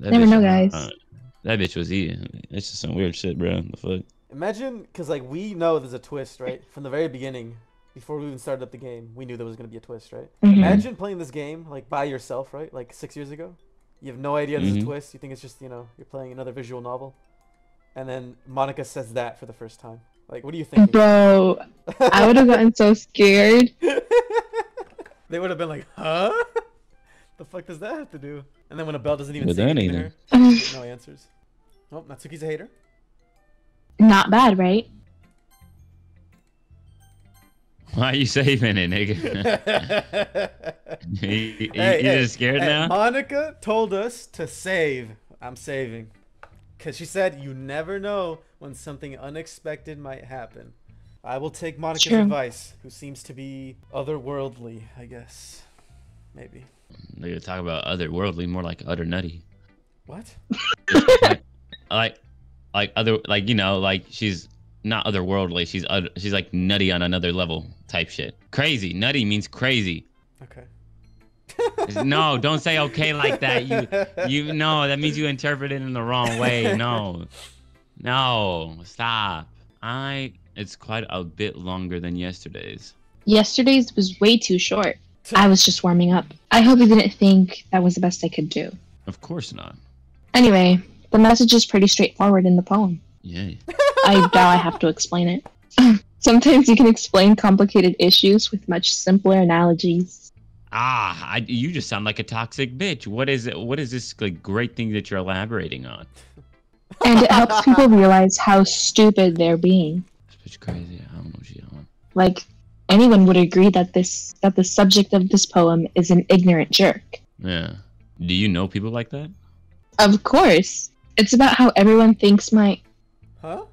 That Never bitch know, was- guys. uh, that bitch was eating. It's just some weird shit, bro. The fuck. Imagine, because like we know there's a twist, right? From the very beginning, before we even started up the game, we knew there was gonna be a twist, right? Mhm. Imagine playing this game like by yourself, right? Like six years ago. You have no idea there's Mhm. a twist. You think it's just you know you're playing another visual novel, and then Monika says that for the first time. Like, what do you think? Bro, I would have gotten so scared. they would have been like, huh? The fuck does that have to do? And then when a bell doesn't even With say anything to anything. her, no answers. Nope, Natsuki's a hater. Not bad, right? Why are you saving it, nigga? you you, Hey, you hey, just scared hey, now? Monika told us to save. I'm saving. Because she said you never know when something unexpected might happen. I will take Monika's True. advice, who seems to be otherworldly, I guess. Maybe. They talk about otherworldly, more like utter nutty. What? like, like other, like you know, like she's not otherworldly. She's other, she's like nutty on another level type shit. Crazy, nutty means crazy. Okay. No, don't say okay like that. You, you know that means you interpret it in the wrong way. No, no, stop. I. It's quite a bit longer than yesterday's. Yesterday's was way too short. I was just warming up. I hope you didn't think that was the best I could do. Of course not. Anyway, the message is pretty straightforward in the poem. Yeah. I doubt I have to explain it. Sometimes you can explain complicated issues with much simpler analogies. Ah, I, you just sound like a toxic bitch. What is it? What is this like great thing that you're elaborating on? And it helps people realize how stupid they're being. This bitch crazy. I don't know what she's on. Like anyone would agree that this that the subject of this poem is an ignorant jerk. Yeah. Do you know people like that? Of course. It's about how everyone thinks my Huh?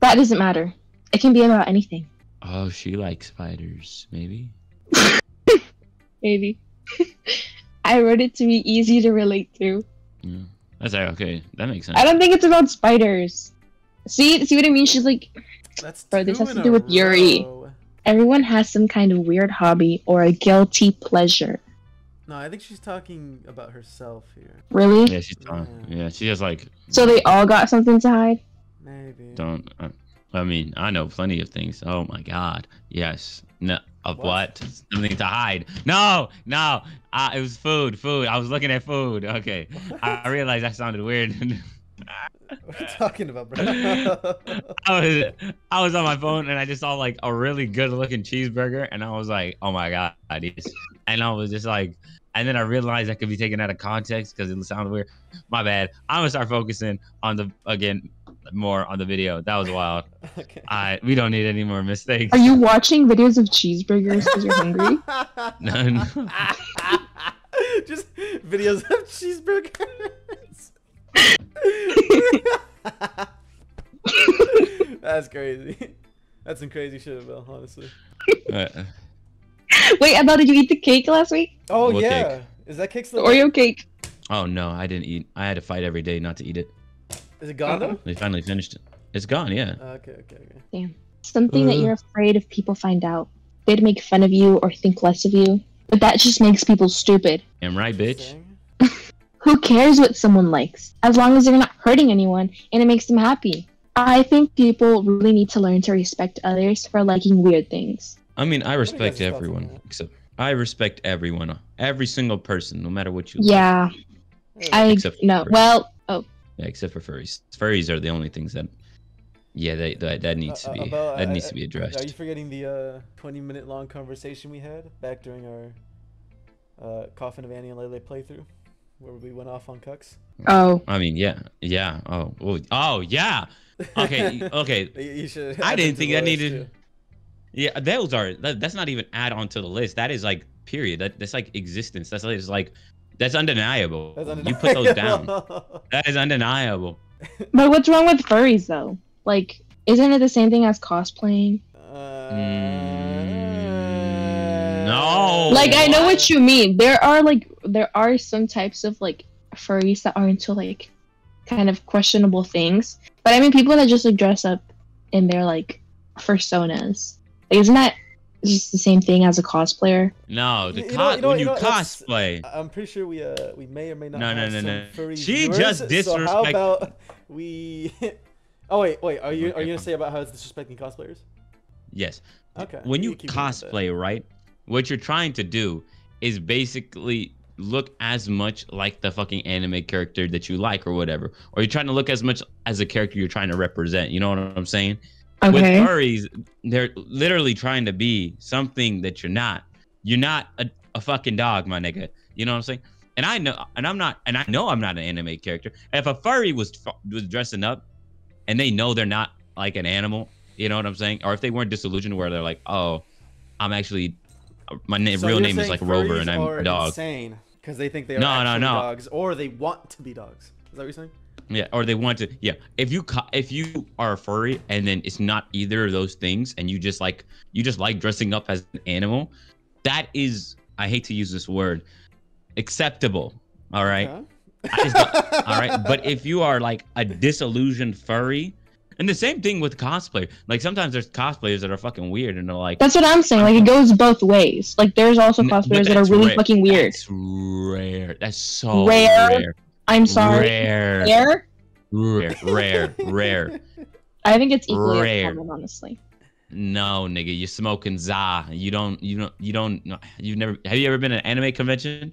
that doesn't matter. It can be about anything. Oh, she likes spiders. Maybe. Maybe. I wrote it to be easy to relate to. Yeah. That's okay. That makes sense. I don't think it's about spiders. See, see what I mean? She's like, That's Bro, this has to do a with Yuri. Row. everyone has some kind of weird hobby or a guilty pleasure. No, I think she's talking about herself here. Really? Yeah, she's talking. Yeah. Yeah, she has like So they all got something to hide? Maybe. don't. Uh, I mean, I know plenty of things. Oh my god. Yes. No. Of What? what? Something to hide. No, no. Uh, it was food. Food. I was looking at food. Okay. I realized that sounded weird. What are you talking about, bro? I was I was on my phone and I just saw like a really good looking cheeseburger and I was like, oh my god, and I was just like, and then I realized that could be taken out of context because it sounded weird. My bad. I'm gonna start focusing on the again more on the video. That was wild. okay. I we don't need any more mistakes. Are you watching videos of cheeseburgers because you're hungry? No, no. Just videos of cheeseburgers. That's crazy. That's some crazy shit, Bill. Honestly. Uh, Wait, Abiel, did you eat the cake last week? Oh What yeah. cake? Is that cake The still? Oreo cake. oh no, I didn't eat. I had to fight every day not to eat it. Is it gone though? They finally finished it. It's gone. Yeah. Okay, okay, okay. Damn. Something that Uh. you're afraid if people find out. They'd make fun of you or think less of you. But that just makes people stupid. Am right, bitch. Interesting. Who cares what someone likes? As long as they're not hurting anyone and it makes them happy. I think people really need to learn to respect others for liking weird things. I mean, I respect guys' thoughts on everyone. that? Except I respect everyone. Every single person, no matter what you. Yeah, Yeah. I Except for no. furries. Well, oh, Yeah, except for furries. Furries are the only things that. Yeah, they, that that needs to Uh, be about- that uh, needs uh, to be addressed. Are you forgetting the uh, 20 minute long conversation we had back during our uh, Coffin of Andy and Leyley playthrough, where we went off on cucks? oh, I mean, yeah, yeah. Oh, oh, oh yeah. Okay, okay. You- You should. I didn't think that needed- too. Yeah, those are. That, that's not even add on to the list. That is like period. That that's like existence. That's like, it's like that's undeniable. That's You put those down. That is undeniable. but what's wrong with furries though? Like, isn't it the same thing as cosplaying? Uh, Mm, no. like, I know what? what you mean. There are like there are some types of like furries that are into like kind of questionable things. But I mean, people that just like dress up in their like personas. Like, isn't that just the same thing as a cosplayer? No, the You- you know- you know- when you you know, cosplay. I'm pretty sure we uh we may or may not No, no, have no, some no. She viewers, just So how about we? oh wait, wait. Are you are you gonna fine. say about how it's disrespecting cosplayers? Yes. Okay. When you keep going with that. cosplay, right? What you're trying to do is basically look as much like the fucking anime character that you like or whatever. Or you're trying to look as much as a character you're trying to represent. You know what I'm saying? Okay. With furries, they're literally trying to be something that you're not. You're not a, a fucking dog, my nigga. You know what I'm saying? And I know, and I'm not, and I know I'm not an anime character. If a furry was was dressing up, and they know they're not like an animal, you know what I'm saying? Or if they weren't disillusioned, where they're like, oh, I'm actually, my na- So real name is like Rover, and I'm a dog. Insane because they think they are No, no, no. dogs, or they want to be dogs. Is that what you're saying? Yeah, or they want to. Yeah, if you if you are a furry and then it's not either of those things, and you just like you just like dressing up as an animal, that is I hate to use this word, acceptable. All right, Okay. I just don't- all right. But if you are like a disillusioned furry, and the same thing with cosplay. Like sometimes there's cosplayers that are fucking weird, and they're like, That's what I'm saying. Like, it goes both ways. Like, there's also cosplayers that are really rare. fucking weird. That's rare. That's so Rare? rare. I'm sorry. Rare. Rare? Rare. Rare. Rare. I think it's equally Rare. common, honestly. No, nigga, you're smoking za. You don't, you don't, you don't. You've never. Have you ever been at an anime convention?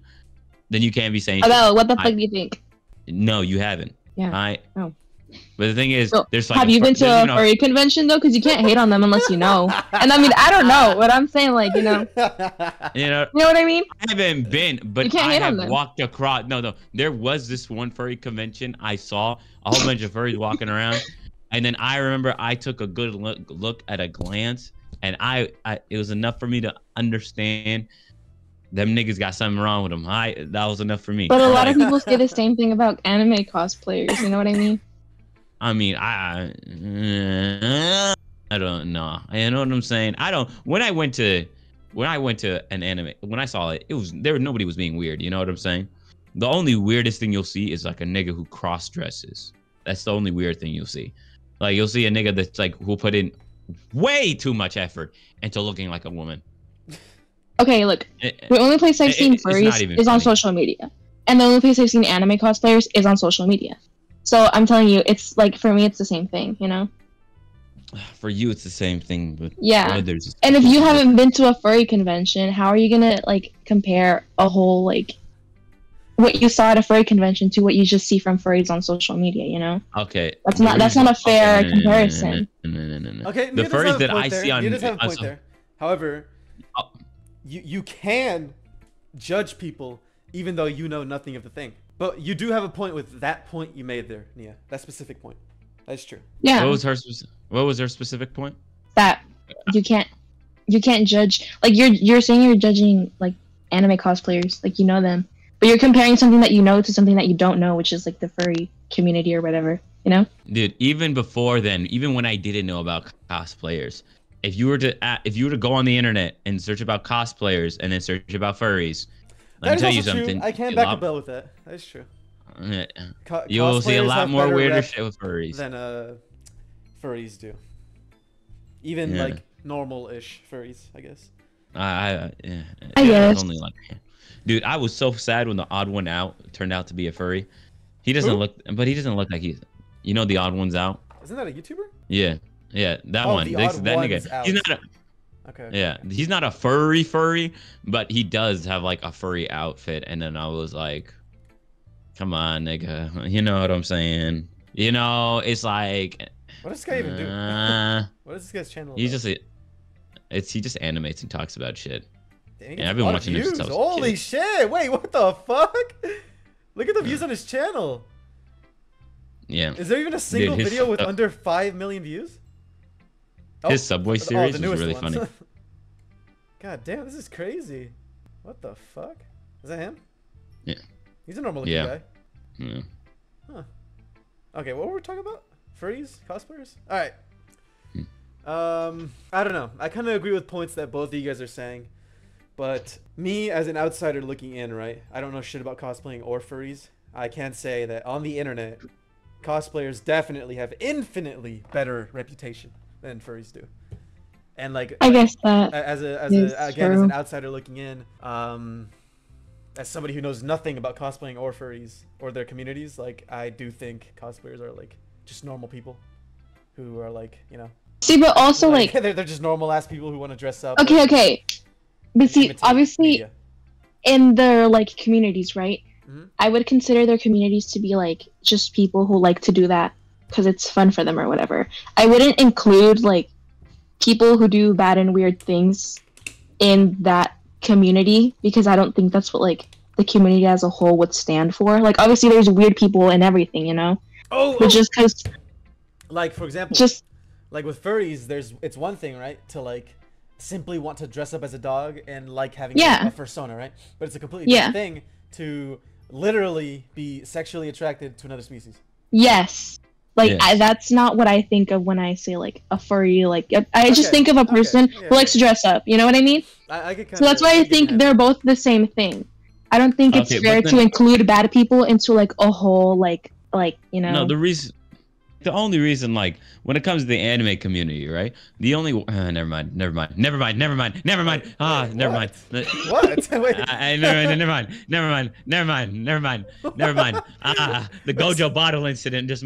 Then you can't be saying. Abiel, what the I- fuck do you think? No, you haven't. Yeah. I. Oh. But the thing is, So, there's like. Have you been to a you know- furry convention though? Because you can't hate on them unless you know. And I mean, I don't know what I'm saying. Like, you know, You know, you know what I mean? I haven't been, but I have walked across. No, no, there was this one furry convention I saw a whole bunch of furries walking around, and then I remember I took a good look, look at a glance, and I, I, it was enough for me to understand. Them niggas got something wrong with them. I that was enough for me. But a lot of people say the same thing about anime cosplayers. You know what I mean? I mean, I, I don't know. You know what I'm saying? I don't. When I went to, when I went to an anime, when I saw it, it was there. Nobody was being weird. You know what I'm saying? The only weirdest thing you'll see is like a nigga who cross dresses. That's the only weird thing you'll see. Like you'll see a nigga that's like who put in way too much effort into looking like a woman. Okay, look, It- the only place I've It- seen eh, it's furries is on social media, and the only place I've seen anime cosplayers is on social media. So I'm telling you, it's like for me, it's the same thing, you know. for you, it's the same thing. But Yeah. others, And if you haven't been to a furry convention, how are you gonna like compare a whole like what you saw at a furry convention to what you just see from furries on social media? You know, Okay. That's not- that's not a fair no, no, no, comparison. No, no, no, no, no. Okay, The furries that I there. see on- Nia does have a point there. However, Oh. you you can judge people even though you know nothing of the thing. But you do have a point with that point you made there, Nia. That specific point. That's true. yeah, What was her? What was her specific point? that you can't you can't judge like you're you're saying you're judging like anime cosplayers like you know them, but you're comparing something that you know to something that you don't know, which is like the furry community or whatever. You know? Dude, even before then, even when I didn't know about cosplayers, if you were to if you were to go on the internet and search about cosplayers and then search about furries, let That me tell you also true. something. I can a back lot- a bell with that. That's true. Yeah. Co- You'll see a lot more weirder shit with furries. than uh furries do. Even Yeah. like normal-ish furries, I guess. I, I, yeah, I yeah, guess. only like, dude, I was so sad when the odd one out turned out to be a furry. He doesn't Who? look, but he doesn't look like he's, you know, the odd one's out. Isn't that a YouTuber? Yeah, yeah, that Oh, one. The This- Odd that One's nigga. out. He's not. A, Okay. yeah, he's not a furry furry, but he does have like a furry outfit. And then I was like, come on, nigga, you know what I'm saying? You know, it's like, What does this guy even do? uh, What is this guy's channel? he's about? just, a, it's he just animates and talks about shit. Dang, yeah, I've been watching him views. since I was a Holy kid. shit! Wait, what the fuck? Look at the views on his channel. Yeah. Is there even a single his- video with uh, under five million views? His Subway oh, series the was really ones. funny. God damn, this is crazy. What the fuck? Is that him? Yeah. He's a normal looking Yeah. guy. Yeah. Huh. Okay, what were we talking about? Furries? Cosplayers? Alright. Hmm. Um, I don't know. I kind of agree with points that both of you guys are saying. But me, as an outsider looking in, right? I don't know shit about cosplaying or furries. I can say that on the internet, cosplayers definitely have infinitely better reputation than furries do. And like, I guess that as a as a again as an outsider looking in um as somebody who knows nothing about cosplaying or furries or their communities like i do think cosplayers are like just normal people who are like you know see, but also like they're, they're just normal ass people who want to dress up okay, okay, but see, obviously media. in their like communities, right? mm-hmm. I would consider their communities to be like just people who like to do that because it's fun for them or whatever. I wouldn't include like people who do bad and weird things in that community because I don't think that's what like the community as a whole would stand for. Like obviously there's weird people and everything, you know, oh, oh. but just because like for example just like with furries there's it's one thing right to like simply want to dress up as a dog and like having Yeah. a, a persona right but it's a completely Yeah. different thing to literally be sexually attracted to another species yes. Like Yes. I, that's not what I think of when I say like a furry. Like I- I just think of a okay, person yeah, who likes to dress up. You know what I mean? I, I kind So that's why I think they're both the same thing. I don't think it's Okay, but fair to include bad people into like a whole like like you know. No, the reason, the only reason, like when it comes to the anime community, right? The only, uh, never mind, never mind, never mind, never mind, never mind. Wait, Ah, wait, never what? mind. What? Wait. I, I, never mind, never mind, never mind, never mind, never mind, never mind. Ah, the Gojo bottle incident just,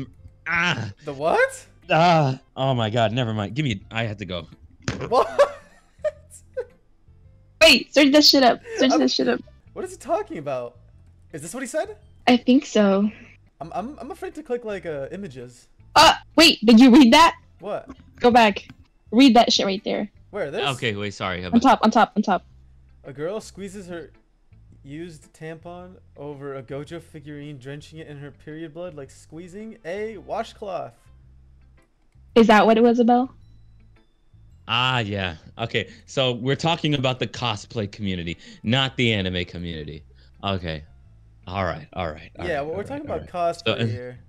ah, The what? ah. Oh my God, never mind. Give me, I have to go. What? Wait, search this shit up. Search I'm- this shit up. What is he talking about? Is this what he said? I think so. I'm I'm, I'm afraid to click like uh images. Uh, wait, did you read that? What? Go back. Read that shit right there. Where this? Okay, wait, sorry. On top, on top, on top. A girl squeezes her used tampon over a Gojo figurine, drenching it in her period blood like squeezing a washcloth. Is that what it was about? ah, yeah. Okay, so we're talking about the cosplay community, not the anime community. Okay. All right, all right. all yeah, right, well, we're all talking right, about all right. cosplay So- here.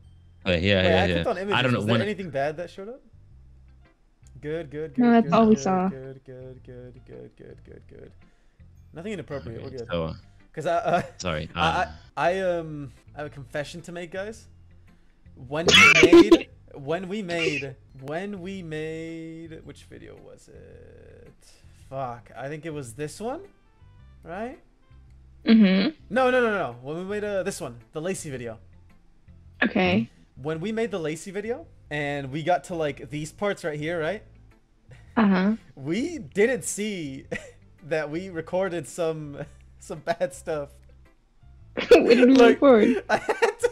Okay, yeah, Wait, yeah, I yeah. on images. I don't know Was when. there anything bad that showed up? Good, good, good. No, that's good, all we good, saw. Good, good, good, good, good, good, good. Nothing inappropriate. Okay, We're good. so, uh, Cause I, uh, sorry. I, Uh, I, I um, I have a confession to make, guys. When we made, when we made, when we made, which video was it? Fuck, I think it was this one. right? Mm-hmm. No, no, no, no. When we made uh, this one, the Lacey video. Okay. When we made the Lacey video and we got to like these parts right here, right? Uh-huh. We didn't see that we recorded some some bad stuff. what did we Like- record? I had to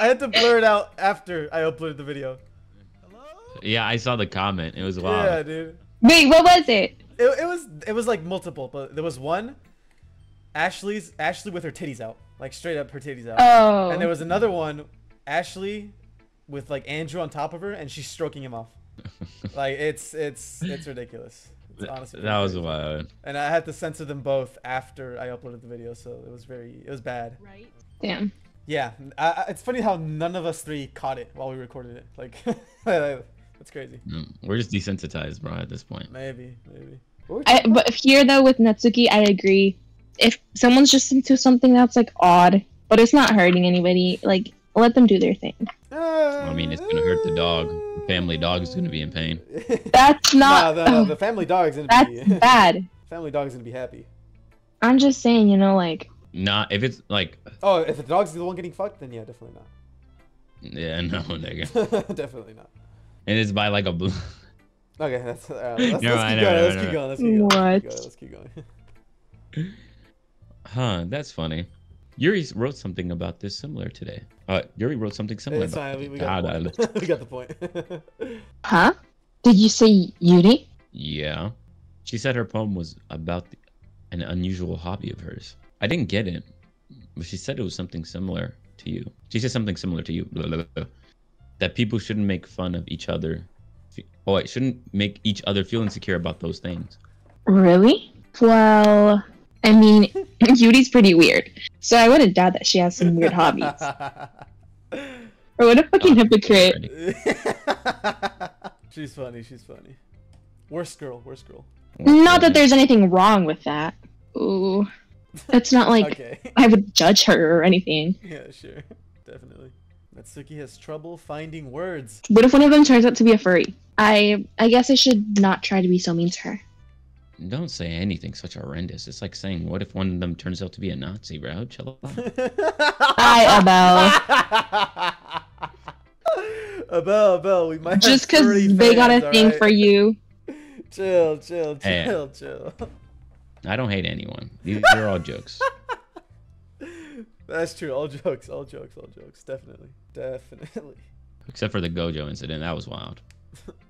I had to blur it out after I uploaded the video. Hello? Yeah, I saw the comment. It was wild. Yeah, dude. Wait, what was it? It, it was it was like multiple, but there was one Ashley's Ashley with her titties out. Like straight up her titties out. Oh. And there was another one, Ashley, with like Andrew on top of her, and she's stroking him off. Like it's it's it's ridiculous. It's honestly that was crazy. wild. And I had to censor them both after I uploaded the video, so it was very it was bad. Right. Damn. Yeah, I, I- it's funny how none of us three caught it while we recorded it. Like that's crazy. Mm, We're just desensitized, bro, at this point. Maybe maybe. What were we I, but here though with Natsuki, I agree. If someone's just into something that's like odd, but it's not hurting anybody, like let them do their thing. about? I mean, it's gonna hurt the dog. The family dog is gonna be in pain. That's Nah, not. the, oh, the family dog's gonna that's be bad. family dog's gonna be happy. I'm just saying, you know, like Not if it's like, Oh, if the dog's the one getting fucked, then yeah, definitely not. yeah, no, nigga. definitely not. And it's by like a blue. Okay, that's uh, all right, let's, let's, Never keep going, let's keep going. Let's keep going. What? Let's keep going. Let's keep going. Huh, that's funny. Yuri wrote something about this similar today. Uh, Yuri wrote something similar. It's about fine. We, we got God, the point. we got the point. huh? Did you say Yuri? Yeah. She said her poem was about the, an unusual hobby of hers. I didn't get it, but she said it was something similar to you. She said something similar to you. blah, blah, blah, That people shouldn't make fun of each other. Oh, wait, shouldn't make each other feel insecure about those things. Really? Well, I mean, Yuri's pretty weird, so I wouldn't doubt that she has some weird hobbies. Or what a fucking oh, hypocrite. she's funny. She's funny. Worst girl. Worst girl. Not that there's anything wrong with that. Ooh, it's not like okay. I would judge her or anything. Yeah, sure. Definitely. Natsuki has trouble finding words. What if one of them turns out to be a furry? I I guess I should not try to be so mean to her. Don't say anything such horrendous. It's like saying, what if one of them turns out to be a Nazi, bro? Chill out. Hi, Abiel, Abiel, we might Just because 30 they got a thing alright? for you. Chill, chill, Hey. chill, chill. I don't hate anyone. These are all jokes. That's true. All jokes, all jokes, all jokes. Definitely, definitely. Except for the Gojo incident. That was wild.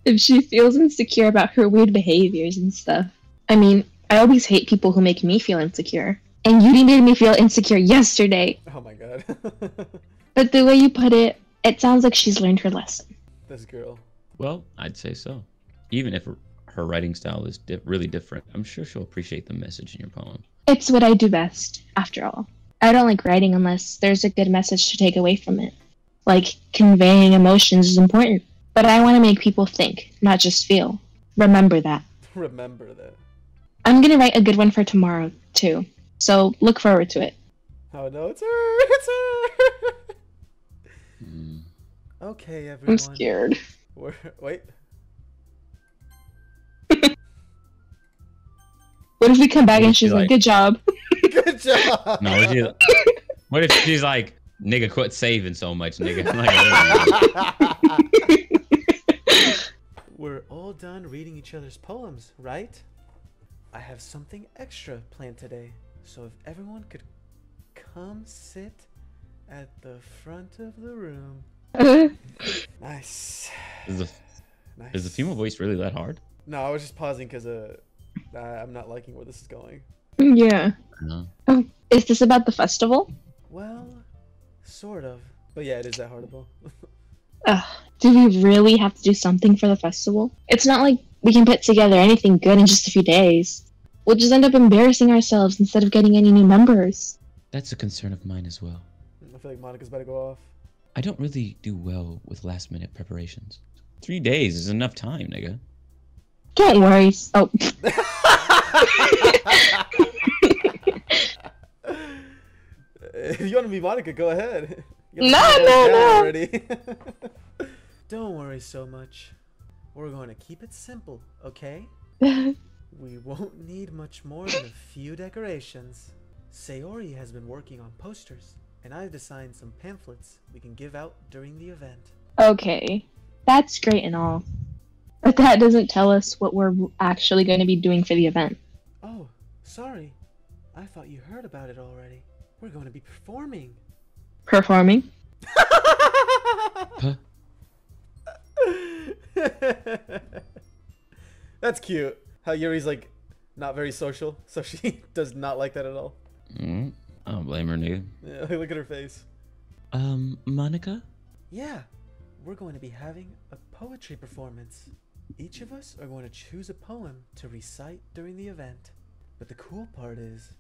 If she feels insecure about her weird behaviors and stuff. I mean, I always hate people who make me feel insecure. And Yuri made me feel insecure yesterday. Oh my god. But the way you put it, it sounds like she's learned her lesson. this girl. Well, I'd say so. Even if her, her writing style is di- really different, I'm sure she'll appreciate the message in your poem. It's what I do best, after all. I don't like writing unless there's a good message to take away from it. Like, conveying emotions is important. But I want to make people think, not just feel. Remember that. Remember that. I'm gonna write a good one for tomorrow, too. So look forward to it. Oh no, it's her. It's her. Mm. okay, everyone. I'm scared. We're, wait. What if we come back What and if she, she's like, like- good job? Good job. No, what if, she, what if she's like, nigga, quit saving so much, nigga? Like, We're all done reading each other's poems, right? I have something extra planned today, so if everyone could come sit at the front of the room. Nice. is, the, Nice. is the female voice really that hard? No, I was just pausing because uh, I- I'm not liking where this is going. yeah. No. Is this about the festival? Well, sort of. But yeah, it is that horrible. Ugh. Do we really have to do something for the festival? It's not like we can put together anything good in just a few days. We'll just end up embarrassing ourselves instead of getting any new members. That's a concern of mine as well. I feel like Monika's about to go off. I don't really do well with last minute preparations. Three days is enough time, nigga. Don't worry. Oh, if you want to be Monika, go ahead. No, no, no. Already. Don't worry so much. We're going to keep it simple, okay? We won't need much more than a few decorations. Sayori has been working on posters, and I've designed some pamphlets we can give out during the event. Okay, that's great and all. But that doesn't tell us what we're actually going to be doing for the event. Oh, sorry. I thought you heard about it already. We're going to be performing. Performing? Huh? That's cute. How Yuri's like not very social, so she does not like that at all. Mm, I don't blame her, nigga. Yeah, look at her face. Um, Monika? Yeah, we're going to be having a poetry performance. Each of us are going to choose a poem to recite during the event. But the cool part is,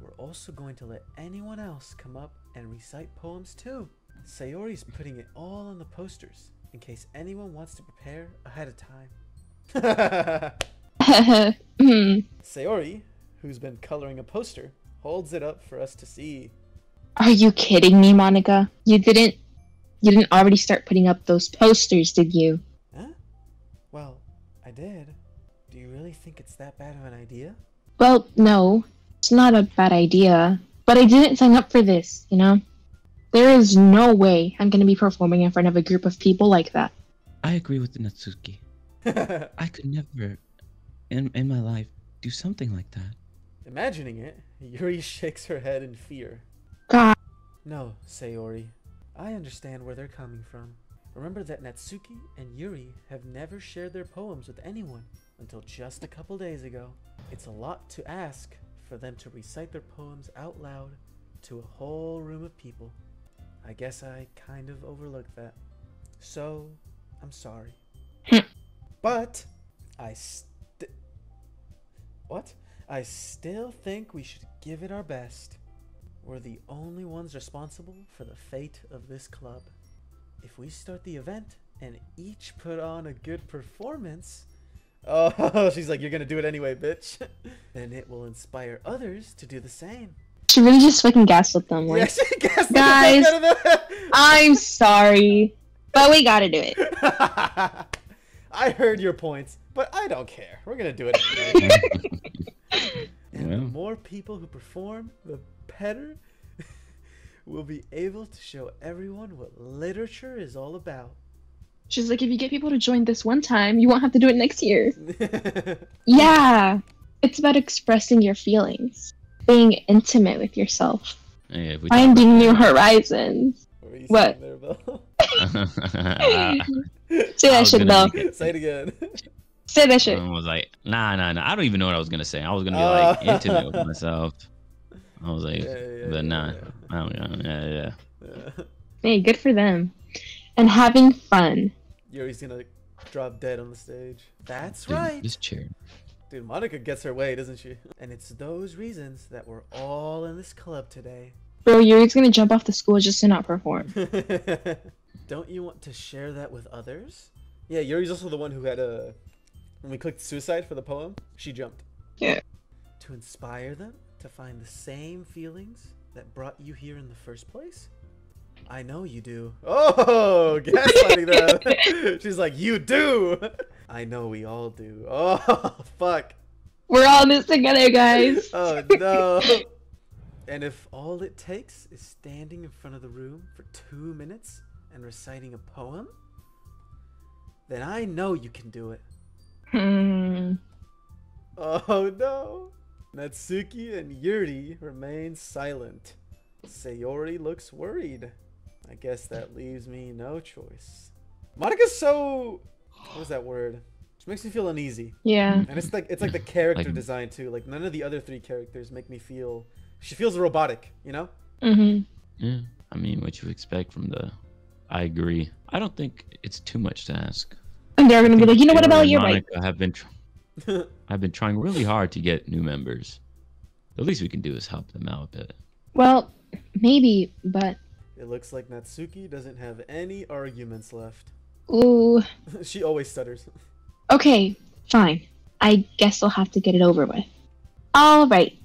we're also going to let anyone else come up and recite poems too. Sayori's putting it all on the posters in case anyone wants to prepare ahead of time. Sayori, who's been coloring a poster, holds it up for us to see. Are you kidding me, Monika? You didn't you didn't already start putting up those posters, did you? Huh? Well, I did. Do you really think it's that bad of an idea? Well, no. It's not a bad idea. But I didn't sign up for this, you know? There is no way I'm gonna be performing in front of a group of people like that. I agree with Natsuki. I could never, in, in my life, do something like that. Imagining it, Yuri shakes her head in fear. God No, Sayori. I understand where they're coming from. Remember that Natsuki and Yuri have never shared their poems with anyone until just a couple days ago. It's a lot to ask for them to recite their poems out loud to a whole room of people. I guess I kind of overlooked that. So, I'm sorry. Hmm. but, I st- What? I still think we should give it our best. We're the only ones responsible for the fate of this club. If we start the event and each put on a good performance, oh, she's like, you're gonna do it anyway, bitch. then it will inspire others to do the same. She really just fucking gaslit them like Yeah, she guessed Guys, fuck out of that. I'm sorry. But we gotta do it. I heard your points, but I don't care. We're gonna do it anyway. And the more people who perform, the better we'll be able to show everyone what literature is all about. She's like, if you get people to join this one time, you won't have to do it next year. Yeah. It's about expressing your feelings, being intimate with yourself, Yeah, finding new horizons. What were you What? there, Say that shit, gonna though. Say it again. Say that shit. I was like, nah, nah, nah. I don't even know what I was gonna say. I was gonna be like Uh. intimate with myself. I was like, Yeah, yeah, but yeah, nah, yeah. I don't know. Yeah, yeah. Yeah. Hey, good for them. And having fun. Yuri's gonna drop dead on the stage. That's Dude, right. This chair. Dude, Monika gets her way, doesn't she? And it's those reasons that we're all in this club today. Bro, Yuri's gonna jump off the school just to not perform. Don't you want to share that with others? Yeah, Yuri's also the one who had a. When we clicked suicide for the poem, she jumped. Yeah. To inspire them to find the same feelings that brought you here in the first place? I know you do. Oh, gaslighting them. She's like, you do. I know we all do. Oh, fuck. We're all in this together, guys. Oh no. and if all it takes is standing in front of the room for two minutes and reciting a poem, then I know you can do it. Hmm. Oh no. Natsuki and Yuri remain silent. Sayori looks worried. I guess that leaves me no choice. Monika's so. What is that word? Which makes me feel uneasy. Yeah. And it's like it's like the character Like- design too. Like none of the other three characters make me feel. She feels robotic, you know. Mm-hmm. Yeah. I mean, what you expect from the. I agree. I don't think it's too much to ask. And they're gonna be like, you know what about and you, right? Monika have been. Tr- I've been trying really hard to get new members. The least we can do is help them out a bit. Well, maybe, but it looks like Natsuki doesn't have any arguments left. Ooh. she always stutters. Okay, fine. I guess I'll have to get it over with. All right.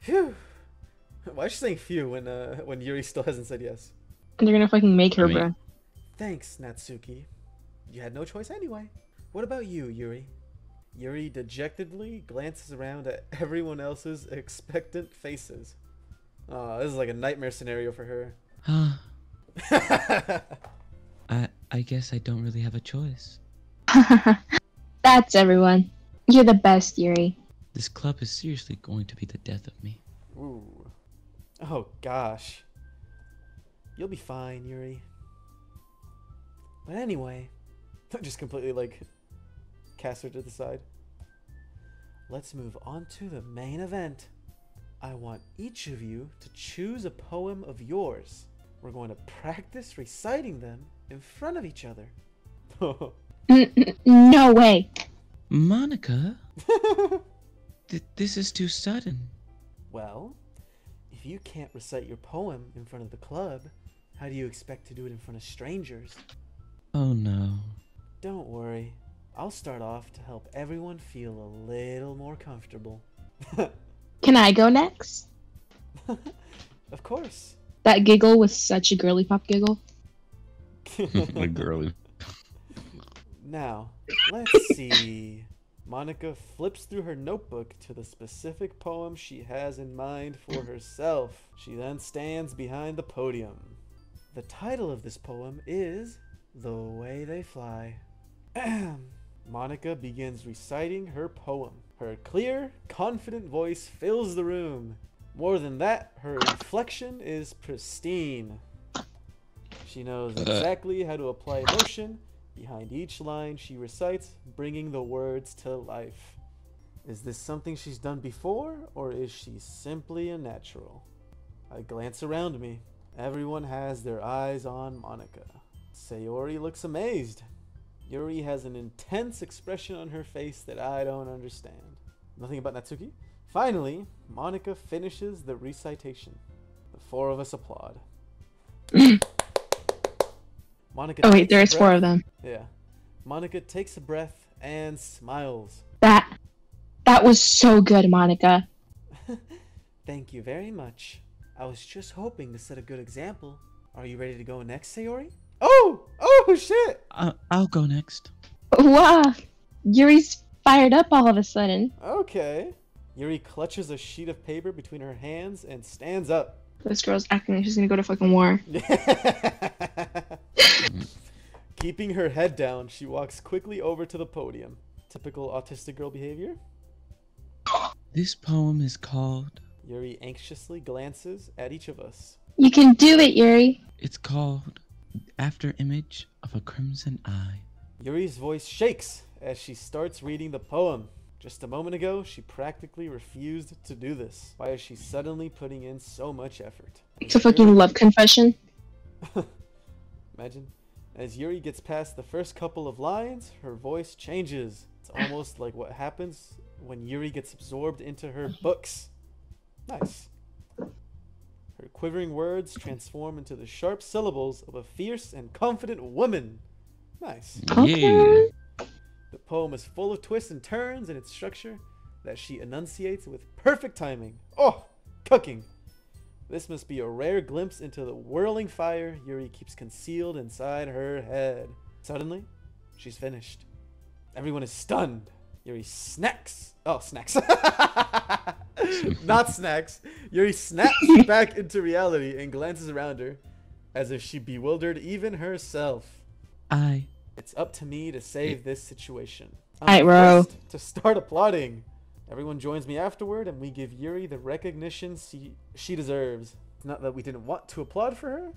Phew. Why is she saying phew when uh, when Yuri still hasn't said yes? And they're gonna fucking make her, I mean- bro. Thanks, Natsuki. You had no choice anyway. What about you, Yuri? Yuri dejectedly glances around at everyone else's expectant faces. Oh, this is like a nightmare scenario for her. I I guess I don't really have a choice. That's everyone. You're the best, Yuri. This club is seriously going to be the death of me. Ooh. Oh gosh. You'll be fine, Yuri. But anyway, just completely like cast her to the side. Let's move on to the main event. I want each of you to choose a poem of yours. We're going to practice reciting them in front of each other. N- n- no way. Monika, th- this is too sudden. well, if you can't recite your poem in front of the club, how do you expect to do it in front of strangers? Oh no. Don't worry. I'll start off to help everyone feel a little more comfortable. Can I go next? of course. That giggle was such a girly pop giggle. a girly. now, let's see. Monika flips through her notebook to the specific poem she has in mind for herself. She then stands behind the podium. The title of this poem is The Way They Fly. Monika begins reciting her poem. Her clear, confident voice fills the room. More than that, her inflection is pristine. She knows exactly how to apply emotion behind each line she recites, bringing the words to life. Is this something she's done before, or is she simply a natural? I glance around me. Everyone has their eyes on Monika. Sayori looks amazed. Yuri has an intense expression on her face that I don't understand. Nothing about Natsuki? Finally, Monika finishes the recitation. The four of us applaud. Monika Oh wait, there's four of them. Yeah. Monika takes a breath and smiles. That that was so good, Monica. Thank you very much. I was just hoping to set a good example. Are you ready to go next, Sayori? Oh! Oh shit! I- I'll go next. Wow, Yuri's fired up all of a sudden. Okay. Yuri clutches a sheet of paper between her hands and stands up. This girl's acting like she's gonna go to fucking war. Keeping her head down, she walks quickly over to the podium. Typical autistic girl behavior. This poem is called. Yuri anxiously glances at each of us. You can do it, Yuri. It's called After Image of a Crimson Eye. Yuri's voice shakes as she starts reading the poem. Just a moment ago, she practically refused to do this. Why is she suddenly putting in so much effort? It's a fucking love confession. Imagine. As Yuri gets past the first couple of lines, her voice changes. It's almost like what happens when Yuri gets absorbed into her books. Nice. Her quivering words transform into the sharp syllables of a fierce and confident woman. Nice. Okay. The poem is full of twists and turns in its structure that she enunciates with perfect timing. Oh, cooking! This must be a rare glimpse into the whirling fire Yuri keeps concealed inside her head. Suddenly, she's finished. Everyone is stunned. Yuri snacks. Oh, snacks. Not snacks. Yuri snaps back into reality and glances around her as if she bewildered even herself. I. It's up to me to save this situation. I'm bro. first To start applauding. Everyone joins me afterward, and we give Yuri the recognition she, she deserves. It's not that we didn't want to applaud for her,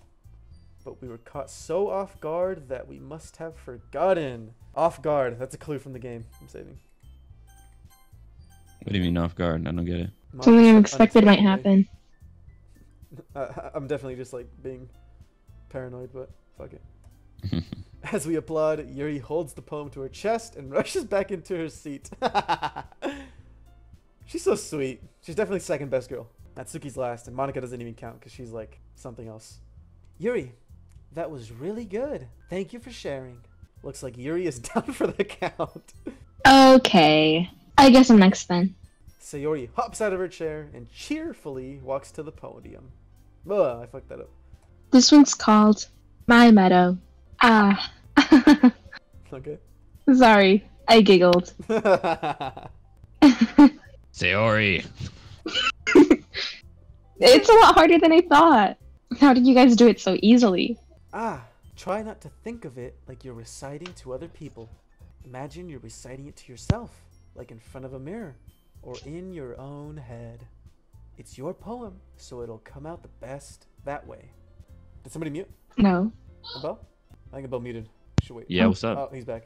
but we were caught so off guard that we must have forgotten. Off guard. That's a clue from the game. I'm saving. What do you mean off guard? I don't get it. Something unexpected might happen. Uh, I'm definitely just like being paranoid, but fuck it. As we applaud, Yuri holds the poem to her chest and rushes back into her seat. She's so sweet. She's definitely second best girl. Natsuki's last, and Monika doesn't even count because she's like something else. Yuri, that was really good. Thank you for sharing. Looks like Yuri is down for the count. Okay. I guess I'm next then. Sayori hops out of her chair and cheerfully walks to the podium. Ugh, I fucked that up. This one's called My Meadow. Ah. Okay. Sorry. I giggled. Sayori. it's a lot harder than I thought. How did you guys do it so easily? ah, try not to think of it like you're reciting to other people. Imagine you're reciting it to yourself, like in front of a mirror or in your own head. It's your poem, so it'll come out the best that way. Did somebody mute? No. Abiel? I think Abiel muted. Should wait. Yeah, what's up? Oh, up? he's back.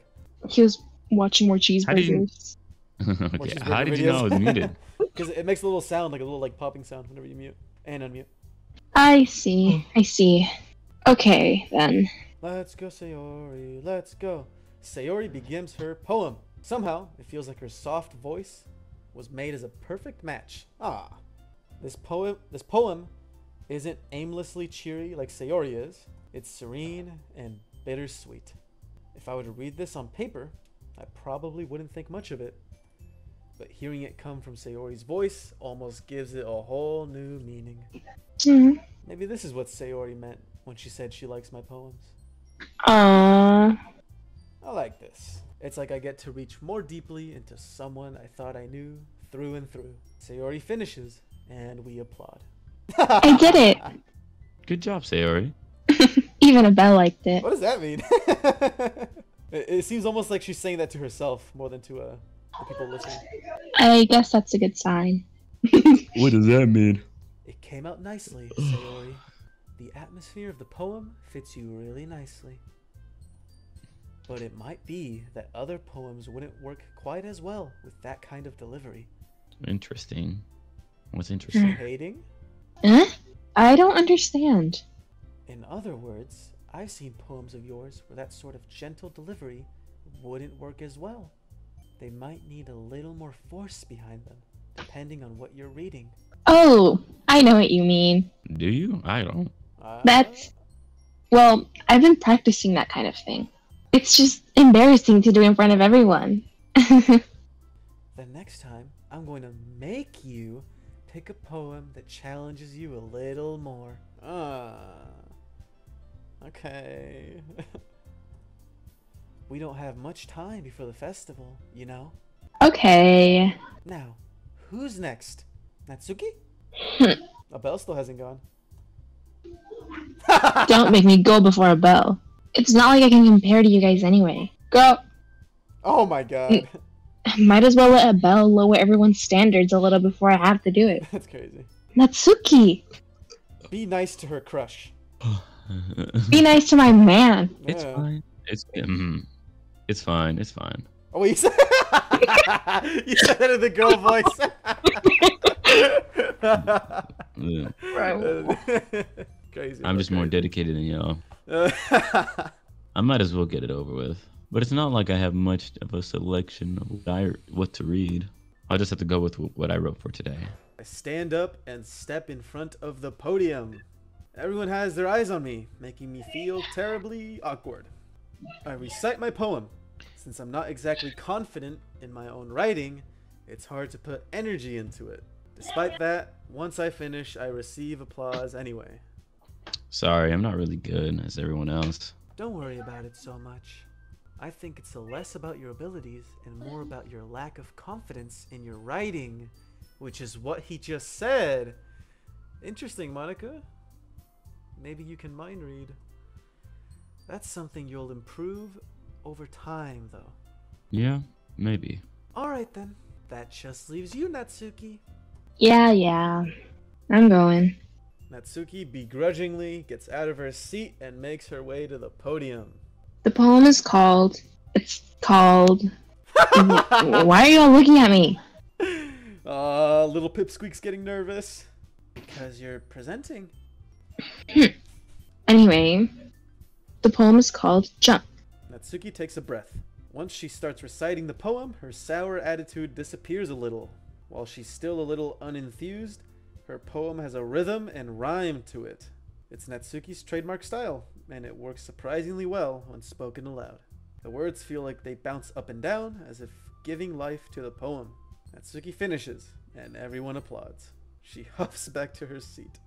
He was watching more cheeseburgers. How did you- okay. How did you know I was muted? Because it makes a little sound, like a little like popping sound whenever you mute and unmute. I see. I see. Okay, then. Let's go, Sayori. Let's go. Sayori begins her poem. Somehow, it feels like her soft voice was made as a perfect match. Ah. This poem this poem isn't aimlessly cheery like Sayori is. It's serene and bittersweet. If I were to read this on paper, I probably wouldn't think much of it. But hearing it come from Sayori's voice almost gives it a whole new meaning. Hmm. Maybe this is what Sayori meant when she said she likes my poems. Aww. I like this. It's like I get to reach more deeply into someone I thought I knew through and through. Sayori finishes, and we applaud. I did it. Good job, Sayori. Even Abiel liked it. What does that mean? it, it seems almost like she's saying that to herself more than to uh, the people listening. I guess that's a good sign. What does that mean? It came out nicely, Sayori. The atmosphere of the poem fits you really nicely. But it might be that other poems wouldn't work quite as well with that kind of delivery. Interesting. What's interesting? Hating? Huh? I don't understand. In other words, I've seen poems of yours where that sort of gentle delivery wouldn't work as well. They might need a little more force behind them, depending on what you're reading. Oh, I know what you mean. Do you? I don't. Uh, That's- Well, I've been practicing that kind of thing. It's just embarrassing to do in front of everyone. the next time, I'm going to make you pick a poem that challenges you a little more. Ah. Okay. we don't have much time before the festival, you know? okay. Now, who's next? Natsuki? Abel still hasn't gone. Don't make me go before Abiel. It's not like I can compare to you guys anyway. Girl, Oh my god. might as well let Abiel lower everyone's standards a little before I have to do it. That's crazy. Natsuki, Be nice to her crush. be nice to my man. it's Yeah. fine. It's mm, it's fine. It's fine. Oh, you said, you said that in the girl Ugh. voice. Crazy. I'm but just more dedicated than y'all. I might as well get it over with. But it's not like I have much of a selection of what, I, what to read. I'll just have to go with what I wrote for today. I stand up and step in front of the podium. Everyone has their eyes on me, making me feel terribly awkward. I recite my poem. Since I'm not exactly confident in my own writing, it's hard to put energy into it. Despite that, once I finish, I receive applause anyway. Sorry, I'm not really good as everyone else. Don't worry about it so much. I think it's less about your abilities and more about your lack of confidence in your writing, which is what he just said. Interesting, Monika. Maybe you can mind read. That's something you'll improve over time, though. Yeah, maybe. Alright then. That just leaves you, Natsuki. Yeah, yeah. I'm going. Natsuki begrudgingly gets out of her seat and makes her way to the podium. The poem is called. It's called. Why are y'all looking at me? Uh, little Pipsqueak's getting nervous. Because you're presenting. Anyway, the poem is called Jump. Natsuki takes a breath. Once she starts reciting the poem, her sour attitude disappears a little. While she's still a little unenthused, her poem has a rhythm and rhyme to it. It's Natsuki's trademark style, and it works surprisingly well when spoken aloud. The words feel like they bounce up and down, as if giving life to the poem. Natsuki finishes, and everyone applauds. She huffs back to her seat.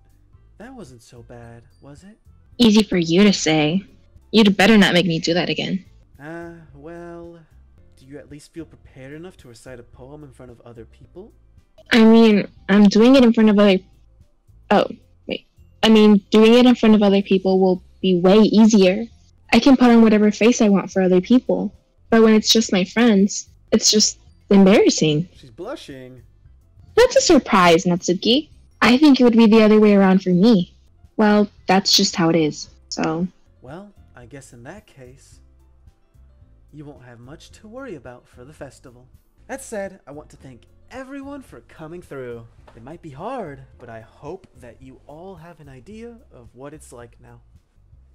That wasn't so bad, was it? Easy for you to say. You'd better not make me do that again. Ah, well, do you at least feel prepared enough to recite a poem in front of other people? I mean, I'm doing it in front of other. Oh, wait. I mean, doing it in front of other people will be way easier. I can put on whatever face I want for other people. But when it's just my friends, it's just embarrassing. She's blushing. That's a surprise, Natsuki. I think it would be the other way around for me. Well, that's just how it is. So, I guess in that case, you won't have much to worry about for the festival. That said, I want to thank everyone for coming through. It might be hard, but I hope that you all have an idea of what it's like now.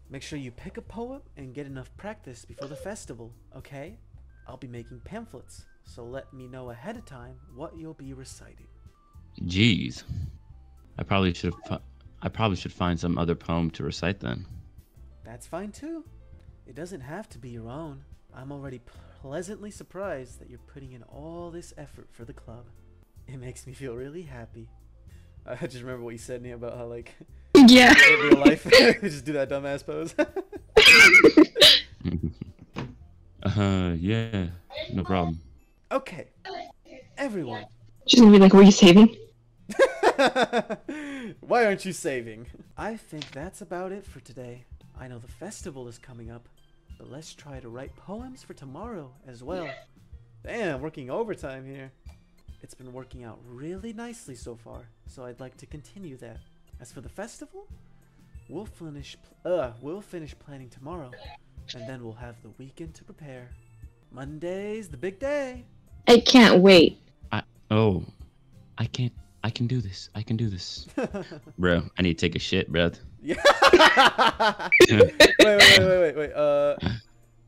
Make sure you pick a poem and get enough practice before the festival, okay? I'll be making pamphlets, so let me know ahead of time what you'll be reciting. Jeez. I probably should. I probably should find some other poem to recite then. That's fine too. It doesn't have to be your own. I'm already pleasantly surprised that you're putting in all this effort for the club. It makes me feel really happy. I just remember what you said, Nia, about how, like, yeah. in real life, just do that dumbass pose. uh, yeah, no problem. okay. Everyone. She's gonna be like, were you saving? Why aren't you saving? I think that's about it for today. I know the festival is coming up, but let's try to write poems for tomorrow as well. Damn, working overtime here. It's been working out really nicely so far, so I'd like to continue that. As for the festival, we'll finish uh, we'll finish planning tomorrow, and then we'll have the weekend to prepare. Monday's the big day. I can't wait. I oh, I can't. I can do this. I can do this. Bro, I need to take a shit, bro. Yeah. wait, wait, wait, wait, wait. Uh,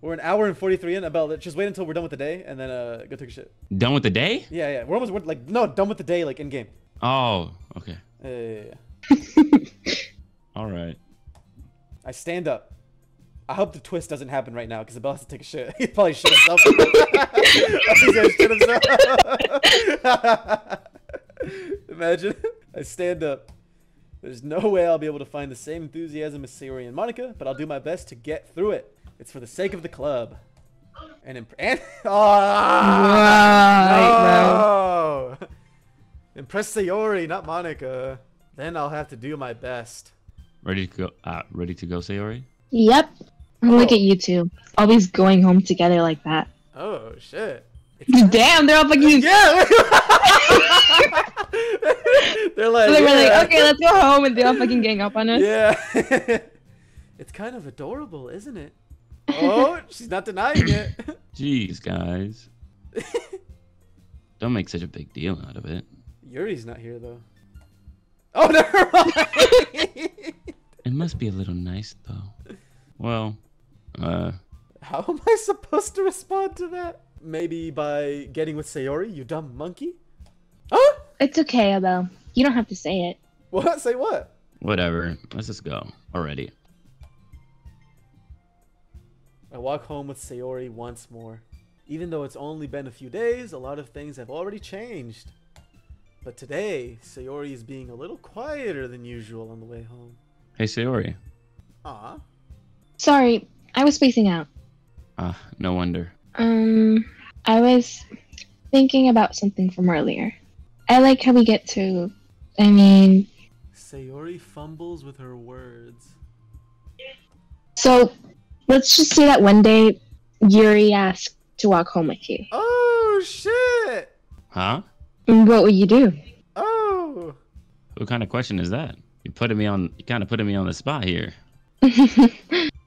we're an hour and forty-three in. About just wait until we're done with the day, and then uh, go take a shit. Done with the day? Yeah, yeah. We're almost we're, like no done with the day, like in game. Oh, okay. Yeah, yeah, yeah. All right. I stand up. I hope the twist doesn't happen right now because Abiel has to take a shit. He probably shit himself. He's gonna shit himself. Imagine. I stand up. There's no way I'll be able to find the same enthusiasm as Sayori and Monika, but I'll do my best to get through it. It's for the sake of the club. And imp- and oh, no! Impress Sayori, not Monika. Then I'll have to do my best. Ready to go? Uh, ready to go, Sayori? Yep. Look Oh. at you two. Always going home together like that. Oh shit. It's Damn, they're all fucking. Yeah. They're like, They were yeah. like, okay, let's go home, and they all fucking gang up on us. Yeah. it's kind of adorable, isn't it? Oh, she's not denying it. Jeez, guys. Don't make such a big deal out of it. Yuri's not here though. Oh, never mind. It must be a little nice, though. Well, uh, How am I supposed to respond to that? Maybe by getting with Sayori, you dumb monkey? Huh? It's okay, Abiel. You don't have to say it. What? Say what? whatever. Let's just go already. I walk home with Sayori once more. Even though it's only been a few days, a lot of things have already changed. But today, Sayori is being a little quieter than usual on the way home. Hey, Sayori. Ah. Sorry, I was spacing out. Ah, no wonder. Um, I was thinking about something from earlier. I like how we get to. I mean, Sayori fumbles with her words. so let's just say that one day Yuri asked to walk home with you. Oh, shit! Huh? What would you do? Oh! What kind of question is that? You're putting me on. You're kind of putting me on the spot here.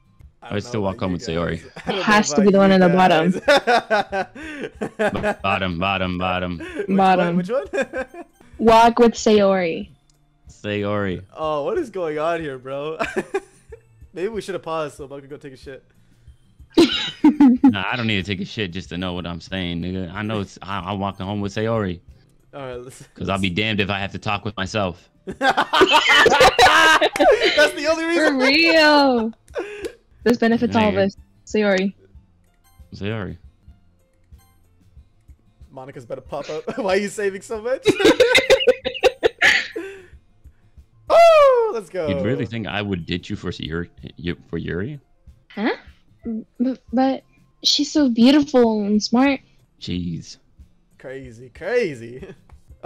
I I don't still walk home with Sayori. guys. I don't know Has to be the one you in the bottom. Bottom, bottom, bottom. Which Bottom. One? Which one? Walk with Sayori. Sayori. oh, what is going on here, bro? Maybe we should have paused so I could go take a shit. Nah, I don't need to take a shit just to know what I'm saying, nigga. I know it's. I, I'm walking home with Sayori. All right, let's. Cause I'll be damned if I have to talk with myself. That's the only reason. For reason. real. This benefits all of Nigga. us. Sayori. Sayori. Monika's about to pop up. Why are you saving so much? oh, let's go. You'd really think I would ditch you for Yuri? You, for Yuri? Huh? But, but she's so beautiful and smart. Jeez. Crazy, crazy.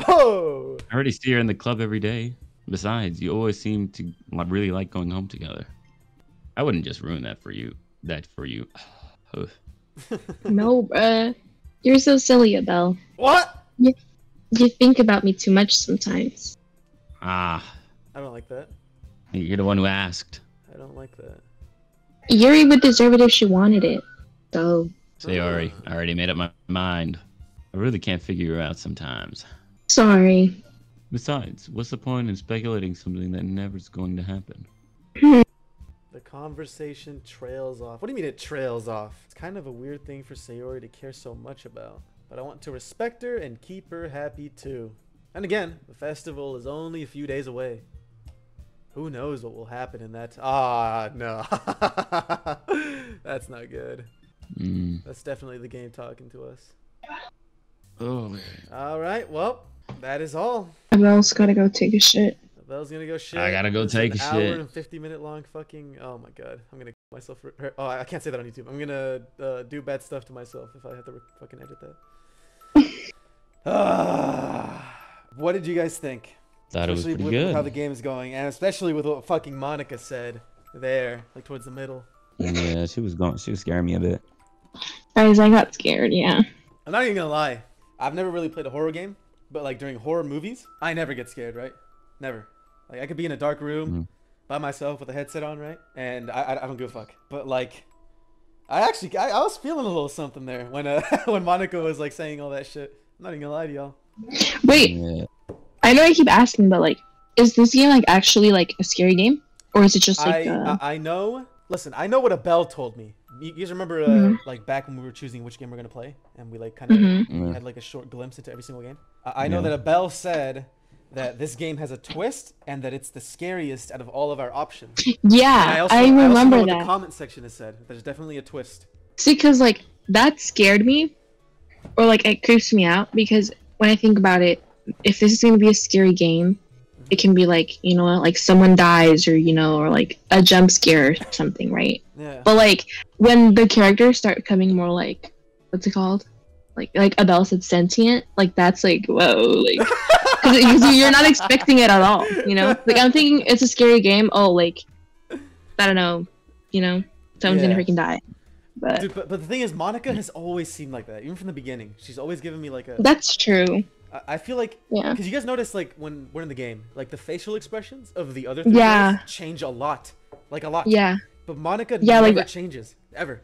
Oh, I already see her in the club every day. Besides, you always seem to really like going home together. I wouldn't just ruin that for you. That for you. No, bruh. You're so silly, Abiel. what? You think about me too much sometimes. ah, I don't like that. you're the one who asked. I don't like that. Yuri would deserve it if she wanted it. So, Sayori, I already made up my mind. I really can't figure you out sometimes. sorry. Besides, what's the point in speculating something that never's going to happen? The conversation trails off. What do you mean it trails off? It's kind of a weird thing for Sayori to care so much about. But I want to respect her and keep her happy too. And again, the festival is only a few days away. Who knows what will happen in that? Ah, no. That's not good. Mm. That's definitely the game talking to us. Oh, man. All right, well, that is all. Abiel's gotta go take a shit. Belle's gonna go shit. I gotta go This is take an a hour shit. and 50 minute long fucking. Oh my god. I'm gonna kill myself for. Oh, I can't say that on YouTube. I'm gonna uh, do bad stuff to myself if I have to re- fucking edit that. Ah, what did you guys think? Thought it was pretty with good. how the game is going, and especially with what fucking Monika said there, like towards the middle. Yeah, she was going. She was scaring me a bit. Guys, I got scared, yeah. I'm not even gonna lie. I've never really played a horror game, but like during horror movies, I never get scared, right? Never. Like I could be in a dark room Mhm. by myself with a headset on, right? And I, I, I don't give a fuck. But like, I actually I, I was feeling a little something there when uh when Monika was like saying all that shit. I'm not even gonna lie to y'all. Wait, Yeah. I know I keep asking, but like, is this game like actually like a scary game? Or is it just like I, uh, I I know. Listen, I know what Abiel told me. You you guys remember uh, Mhm. like back when we were choosing which game we're gonna play, and we like kind of mhm. Had like a short glimpse into every single game. I, I know Yeah. that Abiel said that this game has a twist and that it's the scariest out of all of our options. And Yeah, I, also, remember also know what that. the comment section has said. There's definitely a twist. See, because like that scared me, or like it creeps me out because when I think about it, if this is gonna be a scary game, it can be like you know like someone dies or you know or like a jump scare or something, right? Yeah. But like when the characters start becoming more like what's it called? Like like Abiel said, sentient. Like that's like whoa, like because you're not expecting it at all. You know, like I'm thinking it's a scary game. Oh, like I don't know, you know, someone's Yeah. gonna freaking die. But Dude, but, but the thing is, Monika has always seemed like that, even from the beginning. She's always given me like a. that's true. I I feel like Yeah. because you guys notice like when we're in the game, like the facial expressions of the other three Yeah. change a lot, like a lot. Yeah. But Monika Yeah, never like- changes ever.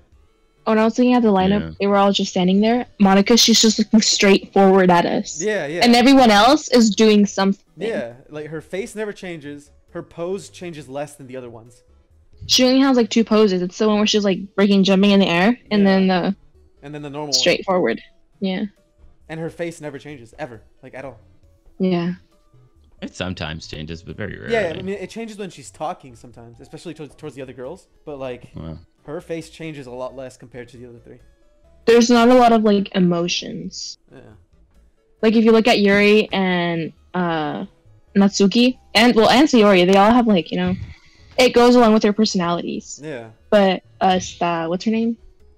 When I was looking at the lineup, Yeah. they were all just standing there. Monika, she's just looking straight forward at us. Yeah, yeah. And everyone else is doing something. Yeah, like her face never changes. Her pose changes less than the other ones. She only has like two poses. It's the one where she's like breaking, jumping in the air, and Yeah. then the And then the normal one. straight forward. Yeah. And her face never changes ever, like at all. Yeah. It sometimes changes, but very rarely. Yeah, I mean it changes when she's talking sometimes, especially towards towards the other girls. But like Well, her face changes a lot less compared to the other three. There's not a lot of like emotions. Yeah. Like if you look at Yuri and uh Natsuki and well and Sayori, they all have like, you know, it goes along with their personalities. Yeah. But uh Sta, what's her name?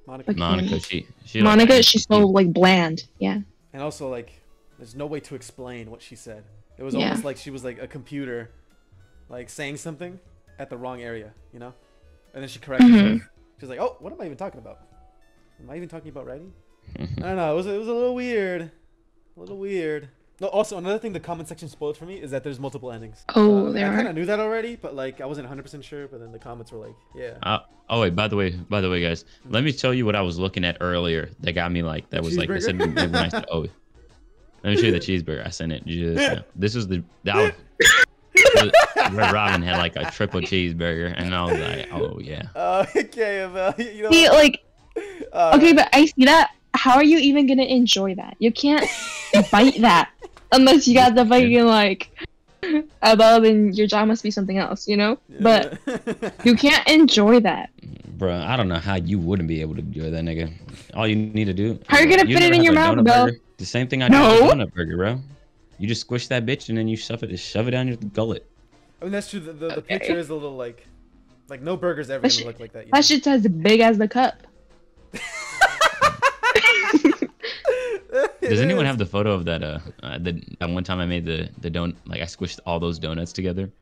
Monika. Okay. Monika, she, she Monika, has- she's so like bland. Yeah. And also like there's no way to explain what she said. It was Yeah. almost like she was like a computer like saying something at the wrong area, you know? And then she corrected Mhm. herself. She's like, "Oh, what am I even talking about? Am I even talking about writing?" I don't know. It was it was a little weird, a little weird. No, also another thing the comment section spoiled for me is that there's multiple endings. Oh, Uh, there I are. kind of knew that already, but like I wasn't 100 percent sure. But then the comments were like, "Yeah." Uh, oh wait, by the way, by the way, guys, let me tell you what I was looking at earlier that got me like that The was like this cheeseburger? when I said, oh. Let me show you the cheeseburger. I sent it just now. This was the that was where Robin had like a triple cheeseburger, and I was like, oh yeah. Uh, okay, well, you know. See, like, uh, okay, but I see that. How are you even gonna enjoy that? You can't bite that unless you got the fucking like above, and your jaw must be something else, you know. But you can't enjoy that. Bruh, I don't know how you wouldn't be able to enjoy that nigga. All you need to do. How are you gonna you fit it in your mouth, bro? The same thing I do No. with the donut burger, bro. You just squish that bitch and then you shove it, just shove it down your gullet. I mean, that's true. The, the, the picture is a little like, like no burger's ever That gonna look like that. You That shit's as big as the cup. Does anyone have the photo of that? Uh, uh the that one time I made the the don like I squished all those donuts together.